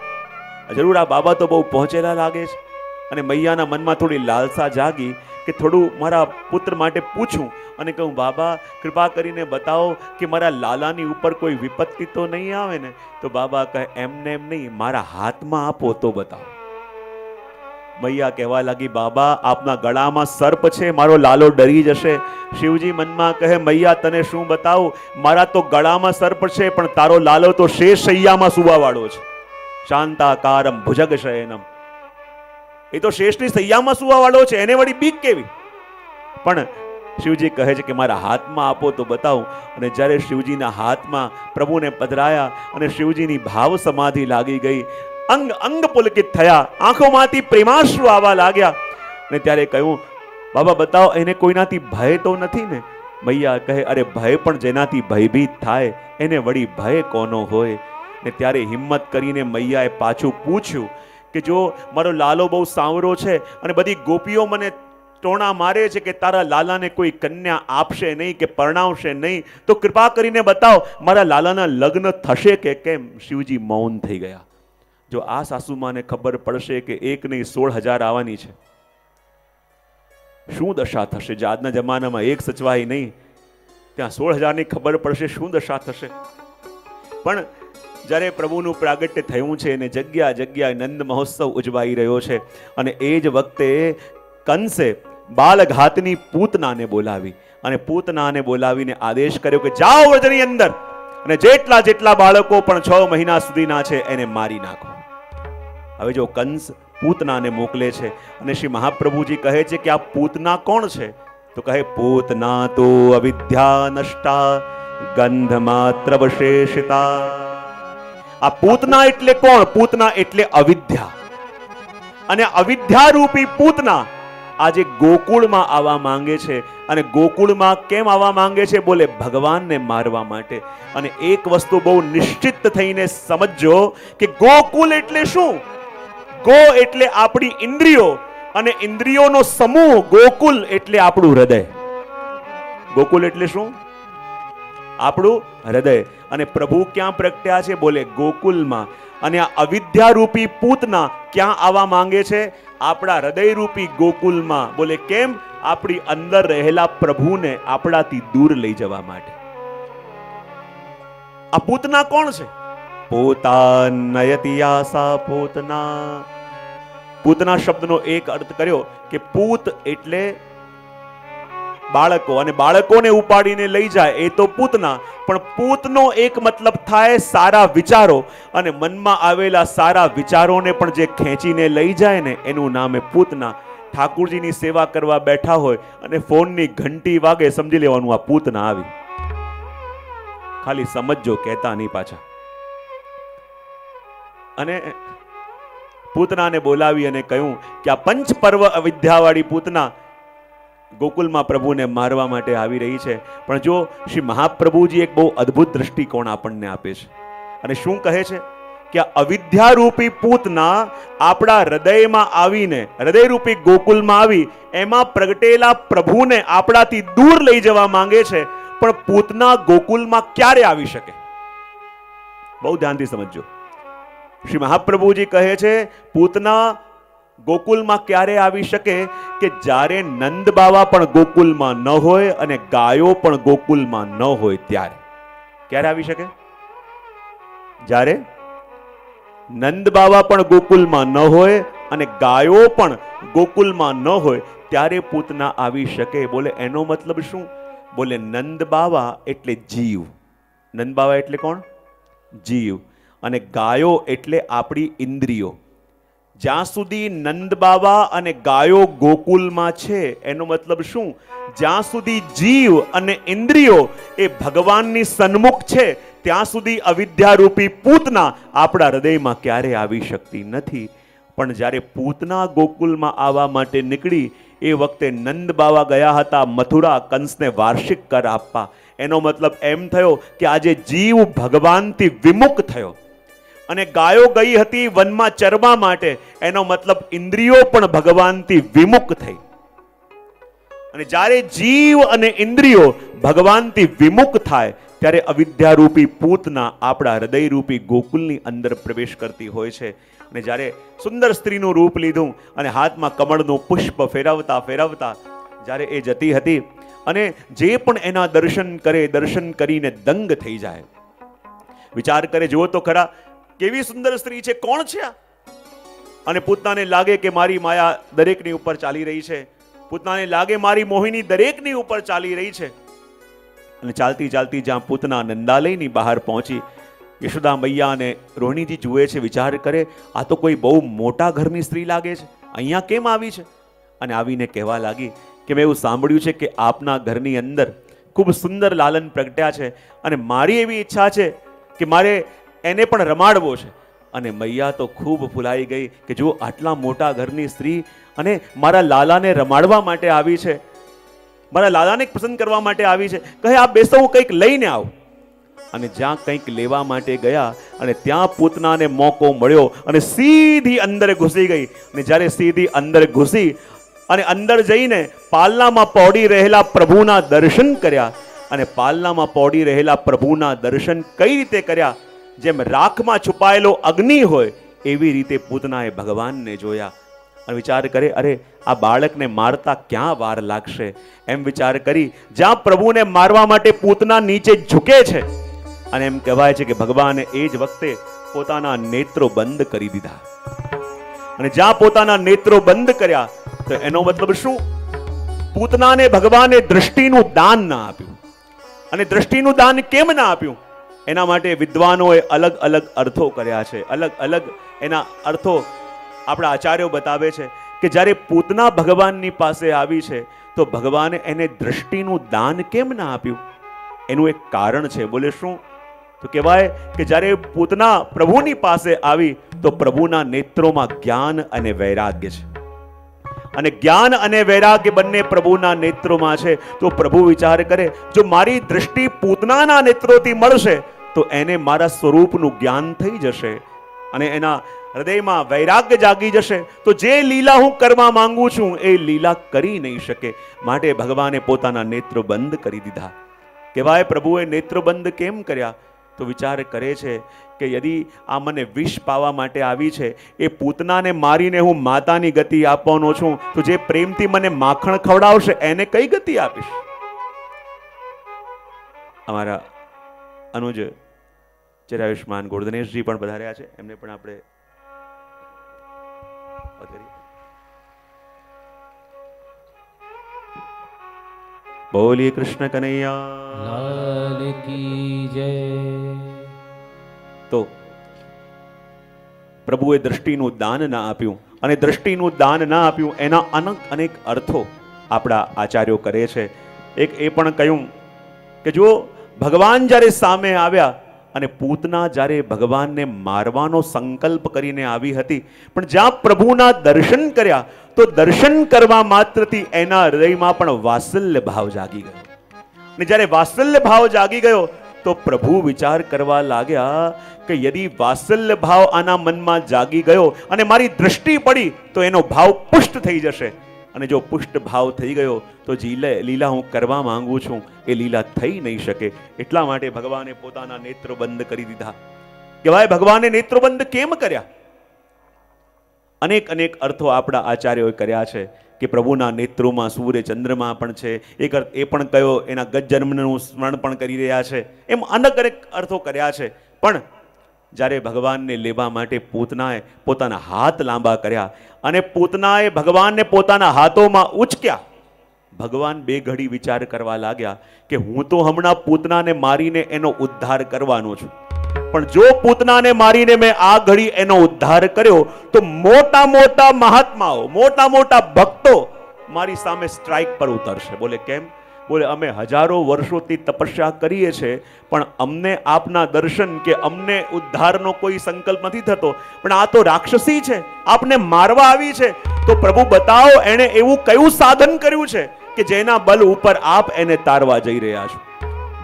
જરૂર આ બાબા તો બહુ પહોંચેલા લાગે છે. અને મૈયાના મનમાં થોડી લાલસા જાગી કે થોડું મારા પુત્ર માટે પૂછું અને કહું, બાબા, કૃપા કરીને બતાવો કે મારા લાલાની ઉપર કોઈ વિપત્તિ તો નહીં આવે ને? તો બાબા કહે, એમને એમ નહીં, મારા હાથમાં આપો તો બતાવો. મૈયા કહેવા લાગી, બાબા, આપના ગળામાં સર્પ છે, મારો લાલો ડરી જશે. શિવજી મનમાં કહે, મૈયા, તને શું બતાવું? મારા તો ગળામાં સર્પ છે, પણ તારો લાલો તો શેષ શૈયામાં સુવાવાળો છે. શાંતાકારમ ભુજગ શયનમ. એ તો શેષની સૈયામાં સુવાવાળો છે, એને વળી બીક કેવી? પણ શિવજી કહે છે કે મારા હાથમાં આપો તો બતાવું. અને જ્યારે શિવજીના હાથમાં પ્રભુને પધરાયા અને શિવજીની ભાવ સમાધિ લાગી ગઈ, અંગ અંગ પુલકિત થયા, આંખોમાંથી પ્રેમાશ્રુ આવવા લાગ્યા. અને ત્યારે કહ્યું, બાબા, બતાવો, એને કોઈનાથી ભય તો નથી ને? મૈયા કહે, અરે, ભય પણ જેનાથી ભયભીત થાય, એને વળી ભય કોનો હોય? ને ત્યારે હિંમત કરીને મૈયાએ પાછું પૂછ્યું કે, જો મારો લાલો બહુ સાંવરો છે અને બધી ગોપીઓ મને ટોણા મારે છે કે તારા લાલાને કોઈ કન્યા આપશે નહીં કે પરણાવશે નહીં? તો કૃપા કરીને બતાવો, મારા લાલાના લગ્ન થશે કે કેમ? શિવજી મૌન થઈ ગયા. જો આ સાસુમાને ખબર પડશે કે એક નહીં, સોળ હજાર આવવાની છે. શું દશા થશે? જે આજના જમાનામાં એક સચવાય નહીં, ત્યાં સોળ હજારની ખબર પડશે, શું દશા થશે? પણ જ્યારે પ્રભુનું પ્રાગટ્ય થયું છે અને જગ્યા જગ્યાએ નંદ મહોત્સવ ઉજવાઈ રહ્યો છે, અને એ જ વખતે કંસે બાલઘાતની પૂતનાને બોલાવી અને પૂતનાને બોલાવીને આદેશ કર્યો કે જાઓ વ્રજની અંદર અને જેટલા જેટલા બાળકો પણ છ મહિના સુધીના છે, એને મારી નાખો. હવે જો કંસ પૂતનાને મોકલે છે અને શ્રી મહાપ્રભુજી કહે છે કે આ પૂતના કોણ છે? તો કહે, પૂતના તો અવિદ્યા નષ્ટા, ગંધ માત્ર વશેષતા આ પૂતના એટલે કોણ? પૂતના એટલે અવિદ્યા. અને અવિદ્યા રૂપી પૂતના આજે ગોકુળમાં આવવા માંગે છે. અને ગોકુળમાં કેમ આવવા માંગે છે? બોલે ભગવાનને મારવા માટે. અને એક વસ્તુ બહુ નિશ્ચિત થઈને સમજજો કે ગોકુલ એટલે શું? ગો એટલે આપણી ઇન્દ્રિયો. અને ઇન્દ્રિયોનો સમૂહ ગોકુલ એટલે આપણું હૃદય. ગોકુલ એટલે શું? આપણું હૃદય. અને પ્રભુ ક્યાં પ્રગટ્યા છે? બોલે ગોકુલમાં અને આ અવિદ્યારૂપી પૂતના ક્યાં આવવા માંગે છે? આપણા હૃદયરૂપી ગોકુલમાં. બોલે, કેમ આપણી અંદર રહેલા પ્રભુને આપણાથી દૂર લઈ જવા માટે? આ પૂતના કોણ છે? પોતા નયતિ પૂતના. પૂતના શબ્દનો એક અર્થ કર્યો કે પૂત એટલે બાળકો અને બાળકોને ઉપાડીને લઈ જાય એ તો પૂતના, પણ પૂતનો એક મતલબ થાય સારા વિચારો અને મનમાં આવેલા સારા વિચારોને પણ જે ખેંચીને લઈ જાય ને એનું નામ એ પૂતના. ઠાકુરજીની સેવા કરવા બેઠા હોય અને ફોનની ઘંટી વાગે સમજી લેવાનું આ પૂતના આવી. ખાલી સમજજો, કહેતા નહીં પાછા. અને પૂતનાને બોલાવી અને કહ્યું કે આ પંચ પર્વ વિદ્યાવાળી પૂતના ગોકુલમાં પ્રભુને મારવા માટે આવી રહી છે. પણ જો શ્રી મહાપ્રભુજી એક બહુ અદ્ભુત દ્રષ્ટિકોણ આપણને આપે છે. અને શું કહે છે? કે અવિદ્યારૂપી પૂતના આપણા હૃદયમાં આવીને, હૃદયરૂપી ગોકુલમાં આવી, એમાં પ્રગટેલા પ્રભુને આપણાથી દૂર લઈ જવા માંગે છે, પણ પૂતના ગોકુલમાં ક્યારે આવી શકે? બહુ ધ્યાનથી સમજજો. શ્રી મહાપ્રભુજી કહે છે, પૂતના ગોકુલમાં ક્યારે આવી શકે કે જ્યારે નંદ બાવા પણ ગોકુલમાં ન હોય અને ગાયો પણ ગોકુલમાં ન હોય ત્યારે? ક્યારે આવી શકે? જ્યારે નંદ બાવા પણ ગોકુલમાં ન હોય અને ગાયો પણ ગોકુલમાં ન હોય, ત્યારે પૂતના આવી શકે? બોલે, એનો મતલબ શું? બોલે, નંદ બાવા એટલે જીવ. નંદ બાવા એટલે કોણ? જીવ. અને ગાયો એટલે આપણી ઇન્દ્રિયો. જ્યાં સુધી નંદ બાબા અને ગાયો ગોકુલમાં છે, એનો મતલબ શું? જ્યાં સુધી જીવ અને ઇન્દ્રિયો એ ભગવાનની સન્મુખ છે, ત્યાં સુધી અવિદ્યારૂપી પૂતના આપણા હૃદયમાં ક્યારે આવી શકતી નથી. પણ જ્યારે પૂતના ગોકુલમાં આવવા માટે નીકળી, એ વખતે નંદ બાવા ગયા હતા મથુરા કંસને વાર્ષિક કર આપવા. એનો મતલબ એમ થયો કે આજે જીવ ભગવાનથી વિમુખ થયો. અને ગાયો ગઈ હતી વનમાં ચરવા માટે, એનો મતલબ ઇન્દ્રિયો પણ ભગવાનથી વિમુખ થઈ. અને જ્યારે જીવ અને ઇન્દ્રિયો ભગવાનથી વિમુખ થાય, ત્યારે અવિદ્યારૂપી પૂતના આપણા હૃદયરૂપી ગોકુલની અંદર પ્રવેશ કરતી હોય છે. અને જ્યારે સુંદર સ્ત્રીનું રૂપ લીધું અને હાથમાં કમળનું પુષ્પ ફેરવતા ફેરવતા જ્યારે એ જતી હતી અને જે પણ એના દર્શન કરે, દર્શન કરીને દંગ થઈ જાય. વિચાર કરે, જુઓ તો ખરા કેવી સુંદર સ્ત્રી છે, કોણ છે અને પૂતનાને લાગે કે મારી માયા દરેકની ઉપર ચાલી રહી છે. પૂતનાને લાગે મારી મોહિની દરેકની ઉપર ચાલી રહી છે. અને ચાલતી ચાલતી જ્યાં પૂતના નંદાલયની બહાર પહોંચી, યશોદા મૈયા અને રોહિણીજી જુએ છે, વિચાર કરે, આ તો કોઈ બહુ મોટા ઘરની સ્ત્રી લાગે છે. અહીંયા કેમ આવી છે? અને આવીને કહેવા લાગી કે, મેં એવું સાંભળ્યું છે કે આપના ઘરની અંદર ખૂબ સુંદર લાલન પ્રગટ્યા છે અને મારી એવી ઈચ્છા છે કે મારે એને પણ રમાડવો છે. અને મૈયા તો ખૂબ ફૂલાઈ ગઈ કે જો આટલા મોટા ઘરની સ્ત્રી અને મારા લાલાને રમાડવા માટે આવી છે. મારા લાલાને પસંદ કરવા માટે આવી છે. કહે આ બેસો, હું કંઈક લઈને આવું. અને જ્યાં કંઈક લેવા માટે ગયા અને ત્યાં પૂતનાને મોકો મળ્યો અને સીધી અંદર ઘૂસી ગઈ. અને જ્યારે સીધી અંદર ઘૂસી અને અંદર જઈને પાલનામાં પહોળી રહેલા પ્રભુના દર્શન કર્યા અને પાલનામાં પહોળી રહેલા પ્રભુના દર્શન કઈ રીતે કર્યા? જેમ રાખમાં છુપાયેલો અગ્નિ હોય, એવી રીતે પૂતનાએ ભગવાનને જોયા અને વિચાર કરે, અરે, આ બાળકને મારતા ક્યાં વાર લાગશે? એમ વિચાર કરી, જ્યાં પ્રભુને મારવા માટે પૂતના નીચે ઝૂકે છે અને એમ કહેવાય છે કે ભગવાને એ જ વખતે પોતાના નેત્રો બંધ કરી દીધા. અને જ્યાં પોતાના નેત્રો બંધ કર્યા, તો એનો મતલબ શું? પૂતનાને ભગવાને દ્રષ્ટિનું દાન ના આપ્યું. અને દ્રષ્ટિનું દાન કેમ ના આપ્યું? એના માટે વિદ્વાનોએ અલગ અલગ અર્થો કર્યા છે. અલગ અલગ એના અર્થો આપણા આચાર્યો બતાવે છે કે જ્યારે પૂતના ભગવાનની પાસે આવી છે, તો ભગવાને એને દૃષ્ટિનું દાન કેમ ના આપ્યું? એનું એક કારણ છે. બોલે શું? તો કહેવાય કે જ્યારે પૂતના પ્રભુની પાસે આવી, તો પ્રભુના નેત્રોમાં જ્ઞાન અને વૈરાગ્ય છે. અને જ્ઞાન અને વૈરાગ્ય બંને પ્રભુના નેત્રોમાં છે. તો પ્રભુ વિચાર કરે, જો મારી દૃષ્ટિ પૂતનાના નેત્રોથી મળશે તો એને મારા સ્વરૂપનું જ્ઞાન થઈ જશે અને એના હૃદયમાં વૈરાગ્ય જાગી જશે. તો જે લીલા હું કરવા માંગુ છું, એ લીલા કરી નહીં શકે. માટે ભગવાને પોતાના નેત્રો બંધ કરી દીધા. કહેવાય, પ્રભુએ નેત્રો બંધ કેમ કર્યા? તો વિચાર કરે છે કે યદિ આ મને વિષ પાવા માટે આવી છે, એ પૂતનાને મારીને હું માતાની ગતિ આપવાનો છું, તો જે પ્રેમથી મને માખણ ખવડાવશે, એને કઈ ગતિ આપીશ? અમારા અનુજ ચિરાયુષ્માન ગોરધનેશજી પણ પધાર્યા છે એમને પણ આપણે બોલીએ કૃષ્ણ કનૈયા. લાલ કી જય. તો પ્રભુએ દ્રષ્ટિનું દાન ના આપ્યું અને દ્રષ્ટિનું દાન ના આપ્યું એના અનંત અનેક અર્થો આપણા આચાર્યો કરે છે. એક એ પણ કહ્યું કે જો ભગવાન જ્યારે સામે આવ્યા અને પૂતના જ્યારે ભગવાનને મારવાનો સંકલ્પ કરીને આવી હતી, પણ જ્યાં પ્રભુના દર્શન કર્યા, તો દર્શન કરવા માત્રથી એના હૃદયમાં પણ વાત્સલ્ય ભાવ જાગી ગયો. ને જ્યારે વાત્સલ્ય ભાવ જાગી ગયો, તો પ્રભુ વિચાર કરવા લાગ્યા કે યદિ વાત્સલ્ય ભાવ આના મનમાં જાગી ગયો અને મારી દ્રષ્ટિ પડી, તો એનો ભાવ પુષ્ટ થઈ જશે. અને જો પુષ્ટ ભાવ થઈ ગયો, તો જીલે લીલા હું કરવા માંગુ છું. એ લીલા થઈ નહીં શકે. એટલા માટે ભગવાને પોતાના નેત્રો બંધ કરી દીધા. કહેવાય, ભગવાને નેત્રો બંધ કેમ કર્યા? અનેક અનેક અર્થો આપણા આચાર્યોએ કર્યા છે કે પ્રભુના નેત્રોમાં સૂર્ય ચંદ્રમાં પણ છે. એક અર્થ એ પણ કયો, એના ગત જન્મનું સ્મરણ પણ કરી રહ્યા છે. એમ અનેક અનેક અર્થો કર્યા છે. પણ જ્યારે ભગવાનને લેવા માટે પૂતનાએ પોતાના હાથ લાંબા કર્યા અને પૂતનાએ ભગવાનને પોતાના હાથોમાં ઉચક્યા, ભગવાન બે ઘડી વિચાર કરવા લાગ્યા કે હું તો હમણાં પૂતનાને મારીને એનો ઉદ્ધાર કરવાનો છું. પણ જો પૂતનાને મારીને મેં આ ઘડી એનો ઉદ્ધાર કર્યો, તો મોટા મોટા મહાત્માઓ, મોટા મોટા ભક્તો મારી સામે સ્ટ્રાઇક પર ઉતરશે. બોલે, કેમ? બોલે, અમે હજારો વર્ષોથી તપસ્યા કરીએ છીએ, પણ અમને આપના દર્શન કે અમને ઉદ્ધારનો કોઈ સંકલ્પ નથી થતો. પણ આ તો રાક્ષસી છે, આપને મારવા આવી છે. તો પ્રભુ બતાવો, એણે એવું કયું સાધન કર્યું છે કે જેના બલ ઉપર આપ એને તારવા જઈ રહ્યા છો?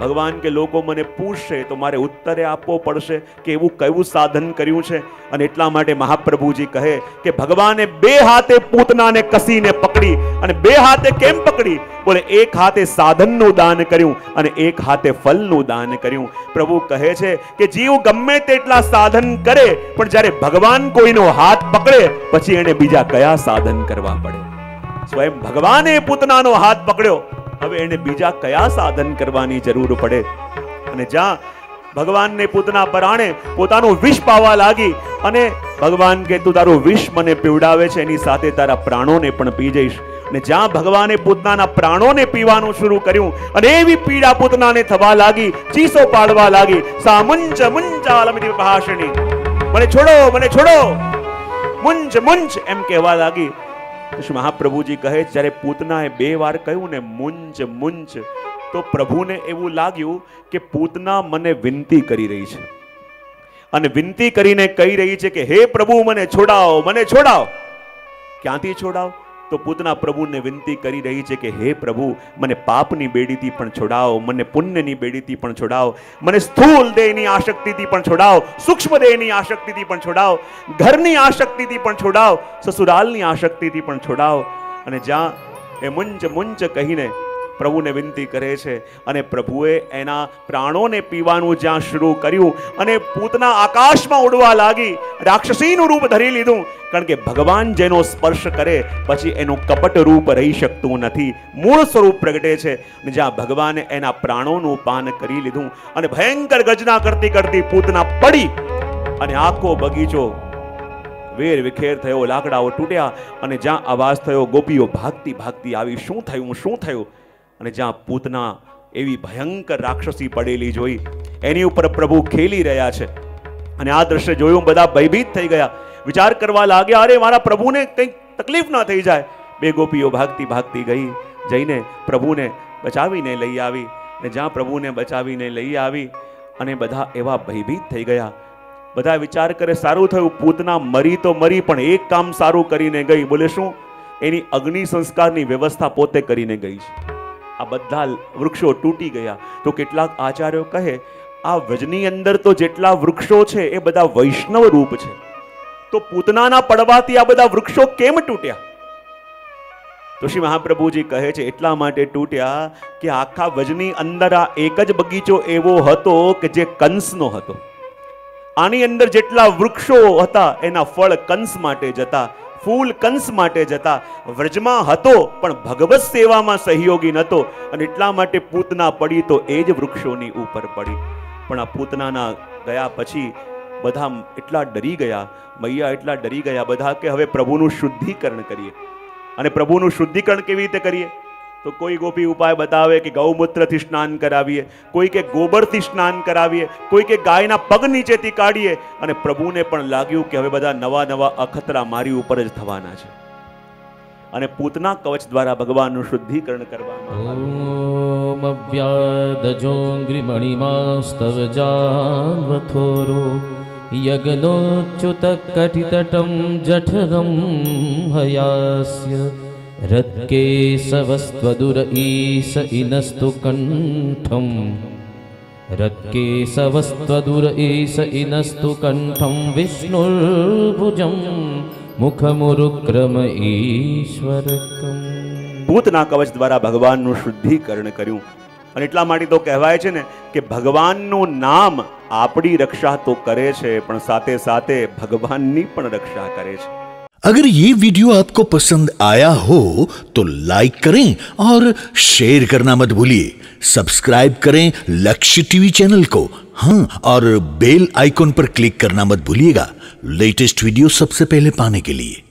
ભગવાન કે લોકો મને પૂછશે, તો મારે ઉત્તરે આપવો પડશે કે એવું કયું સાધન કર્યું છે? અને એટલા માટે મહાપ્રભુજી કહે કે ભગવાને બે હાથે પૂતનાને કસીને પકડી અને બે હાથે કેમ પકડી? બોલે, એક હાથે સાધનનું દાન કર્યું અને એક હાથે ફલનું દાન કર્યું. પ્રભુ કહે છે કે જીવ ગમે તેટલા સાધન કરે, પણ જ્યારે ભગવાન કોઈનો હાથ પકડે, પછી એને બીજા કયા સાધન કરવા પડે? સ્વયં ભગવાને પૂતનાનો હાથ પકડ્યો. હવે એને બીજા કયા સાધન કરવાની જરૂર પડે? અને જ્યાં ભગવાનને પોતાના પરાણે પોતાનું વિષ પાવા લાગી, અને ભગવાન કે, તું તારું વિષ મને પીવડાવે છે, એની સાથે તારા પ્રાણોને પણ પી જઈશ. અને જ્યાં ભગવાને પોતાના પ્રાણોને પીવાનું શરૂ કર્યું, અને એવી પીડા પોતાને થવા લાગી, ચીસો પાડવા લાગી, સામુંચ મુંચાલમિતિ ભાષણી મને છોડો મને છોડો. મુંજ મુંજ એમ કહેવા લાગી. શ્રી મહાપ્રભુજી કહે, જ્યારે પૂતનાએ બે વાર કહ્યું ને, મુંજ મુંજ, તો પ્રભુને એવું લાગ્યું કે પૂતના મને વિનંતી કરી રહી છે. અને વિનંતી કરીને કહી રહી છે કે, હે પ્રભુ, મને છોડાવો મને છોડાવો ક્યાંથી છોડાવ તો પૂતના પ્રભુને વિનંતી કરી રહી છે કે, હે પ્રભુ, મને પાપની બેડીથી પણ છોડાવો, મને પુણ્યની બેડીથી પણ છોડાવો, મને સ્થૂલ દેહની આશક્તિથી પણ છોડાવો, સૂક્ષ્મ દેહની આશક્તિથી પણ છોડાવો, ઘરની આશક્તિથી પણ છોડાવો, સસુરાલની આશક્તિથી પણ છોડાવો. અને જ્યાં એ મુંજ મુંજ કહીને પ્રભુને વિનંતી કરે છે અને પ્રભુએ એના પ્રાણોને પીવાનું જ્યાં શરૂ કર્યું અને પૂતના આકાશમાં ઉડવા લાગી, રાક્ષસીનું રૂપ ધરી લીધું. કારણ કે ભગવાન જેનો સ્પર્શ કરે, પછી એનું કપટ રૂપ રહી શકતું નથી. મૂળ સ્વરૂપ પ્રગટે છે. જ્યાં ભગવાને એના પ્રાણોનું પાન કરી લીધું અને ભયંકર ગજના કરતી કરતી પૂતના પડી અને આખો બગીચો વેર વિખેર થયો, લાકડાઓ તૂટ્યા અને જ્યાં અવાજ થયો, ગોપીઓ ભાગતી ભાગતી આવી, શું થયું શું થયું? અને જ્યાં પૂતના એવી ભયંકર રાક્ષસી પડેલી જોઈ, એની ઉપર પ્રભુ ખેલી રહ્યા છે. અને આ દ્રશ્ય જોયું બધા ભયભીત થઈ ગયા. વિચાર કરવા લાગ્યા, અરે, મારા પ્રભુને કંઈક તકલીફ ના થઈ જાય. બે ગોપીઓ ભાગતી ભાગતી ગઈ, જઈને પ્રભુને બચાવીને લઈ આવી. અને જ્યાં પ્રભુને બચાવીને લઈ આવી, અને બધા એવા ભયભીત થઈ ગયા. બધા વિચાર કરે, સારું થયું પૂતના મરી તો મરી, પણ એક કામ સારું કરીને ગઈ. બોલે, શું? એની અગ્નિ સંસ્કારની વ્યવસ્થા પોતે કરીને ગઈ છે. આ બધા વૃક્ષો તૂટી ગયા. તો કેટલાક આચાર્યો કહે, આ વજની અંદર તો જેટલા વૃક્ષો છે એ બધા વૈષ્ણવ રૂપ છે. તો પૂતનાના પડવાથી આ બધા વૃક્ષો કેમ તૂટ્યા? તો શ્રી મહાપ્રભુજી કહે છે, એટલા માટે તૂટ્યા કે આખા વજની અંદર આ એક જ બગીચો એવો હતો કે જે કંસનો હતો. આની અંદર જેટલા વૃક્ષો હતા એના ફળ કંસ માટે જતા ફૂલ કંસ માટે જતા વ્રજમાં હતો, પણ ભગવત સેવામાં સહયોગી નહોતો અને એટલા માટે પૂતના પડી તો એ જ વૃક્ષોની ઉપર પડી. પણ આ પૂતનાના ગયા પછી બધા એટલા ડરી ગયા, મૈયા એટલા ડરી ગયા બધા કે હવે પ્રભુનું શુદ્ધિકરણ કરીએ. અને પ્રભુનું શુદ્ધિકરણ કેવી રીતે કરીએ? તો કોઈ ગોપી ઉપાય બતાવે કે ગૌમૂત્રથી સ્નાન કરાવીએ, કોઈ કે ગોબરથી સ્નાન કરાવીએ, કોઈ કે ગાયના પગ નીચેથી કાઢીએ અને પ્રભુને પણ લાગ્યું કે હવે બધા નવા નવા અખતરા મારી ઉપર જ થવાના છે. અને પૂતના કવચ દ્વારા ભગવાનનું શુદ્ધિકરણ કરવામાં આવ્યું યજ્ઞોચ્યુત કટિતટમ જઠરમ હયાસ્ય રત્કેશવસ્ત્વદુરઈશ ઇનસ્તુ કંઠમ રત્કેશવસ્ત્વદુરઈશ ઇનસ્તુ કંઠમ વિષ્ણુર્ભુજમ મુખમુરુક્રમ ઈશ્વરકમ ભૂતના કવચ દ્વારા ભગવાનનું શુદ્ધિકરણ કર્યું અને એટલા માટે તો કહેવાય છે ને કે ભગવાનનું નામ આપણી રક્ષા તો કરે છે પણ સાથે સાથે ભગવાનની પણ રક્ષા કરે છે अगर ये वीडियो आपको पसंद आया हो तो लाइक करें और शेयर करना मत भूलिए। सब्सक्राइब करें लक्ष्य टीवी चैनल को। हाँ और बेल आइकॉन पर क्लिक करना मत भूलिएगा। लेटेस्ट वीडियो सबसे पहले पाने के लिए।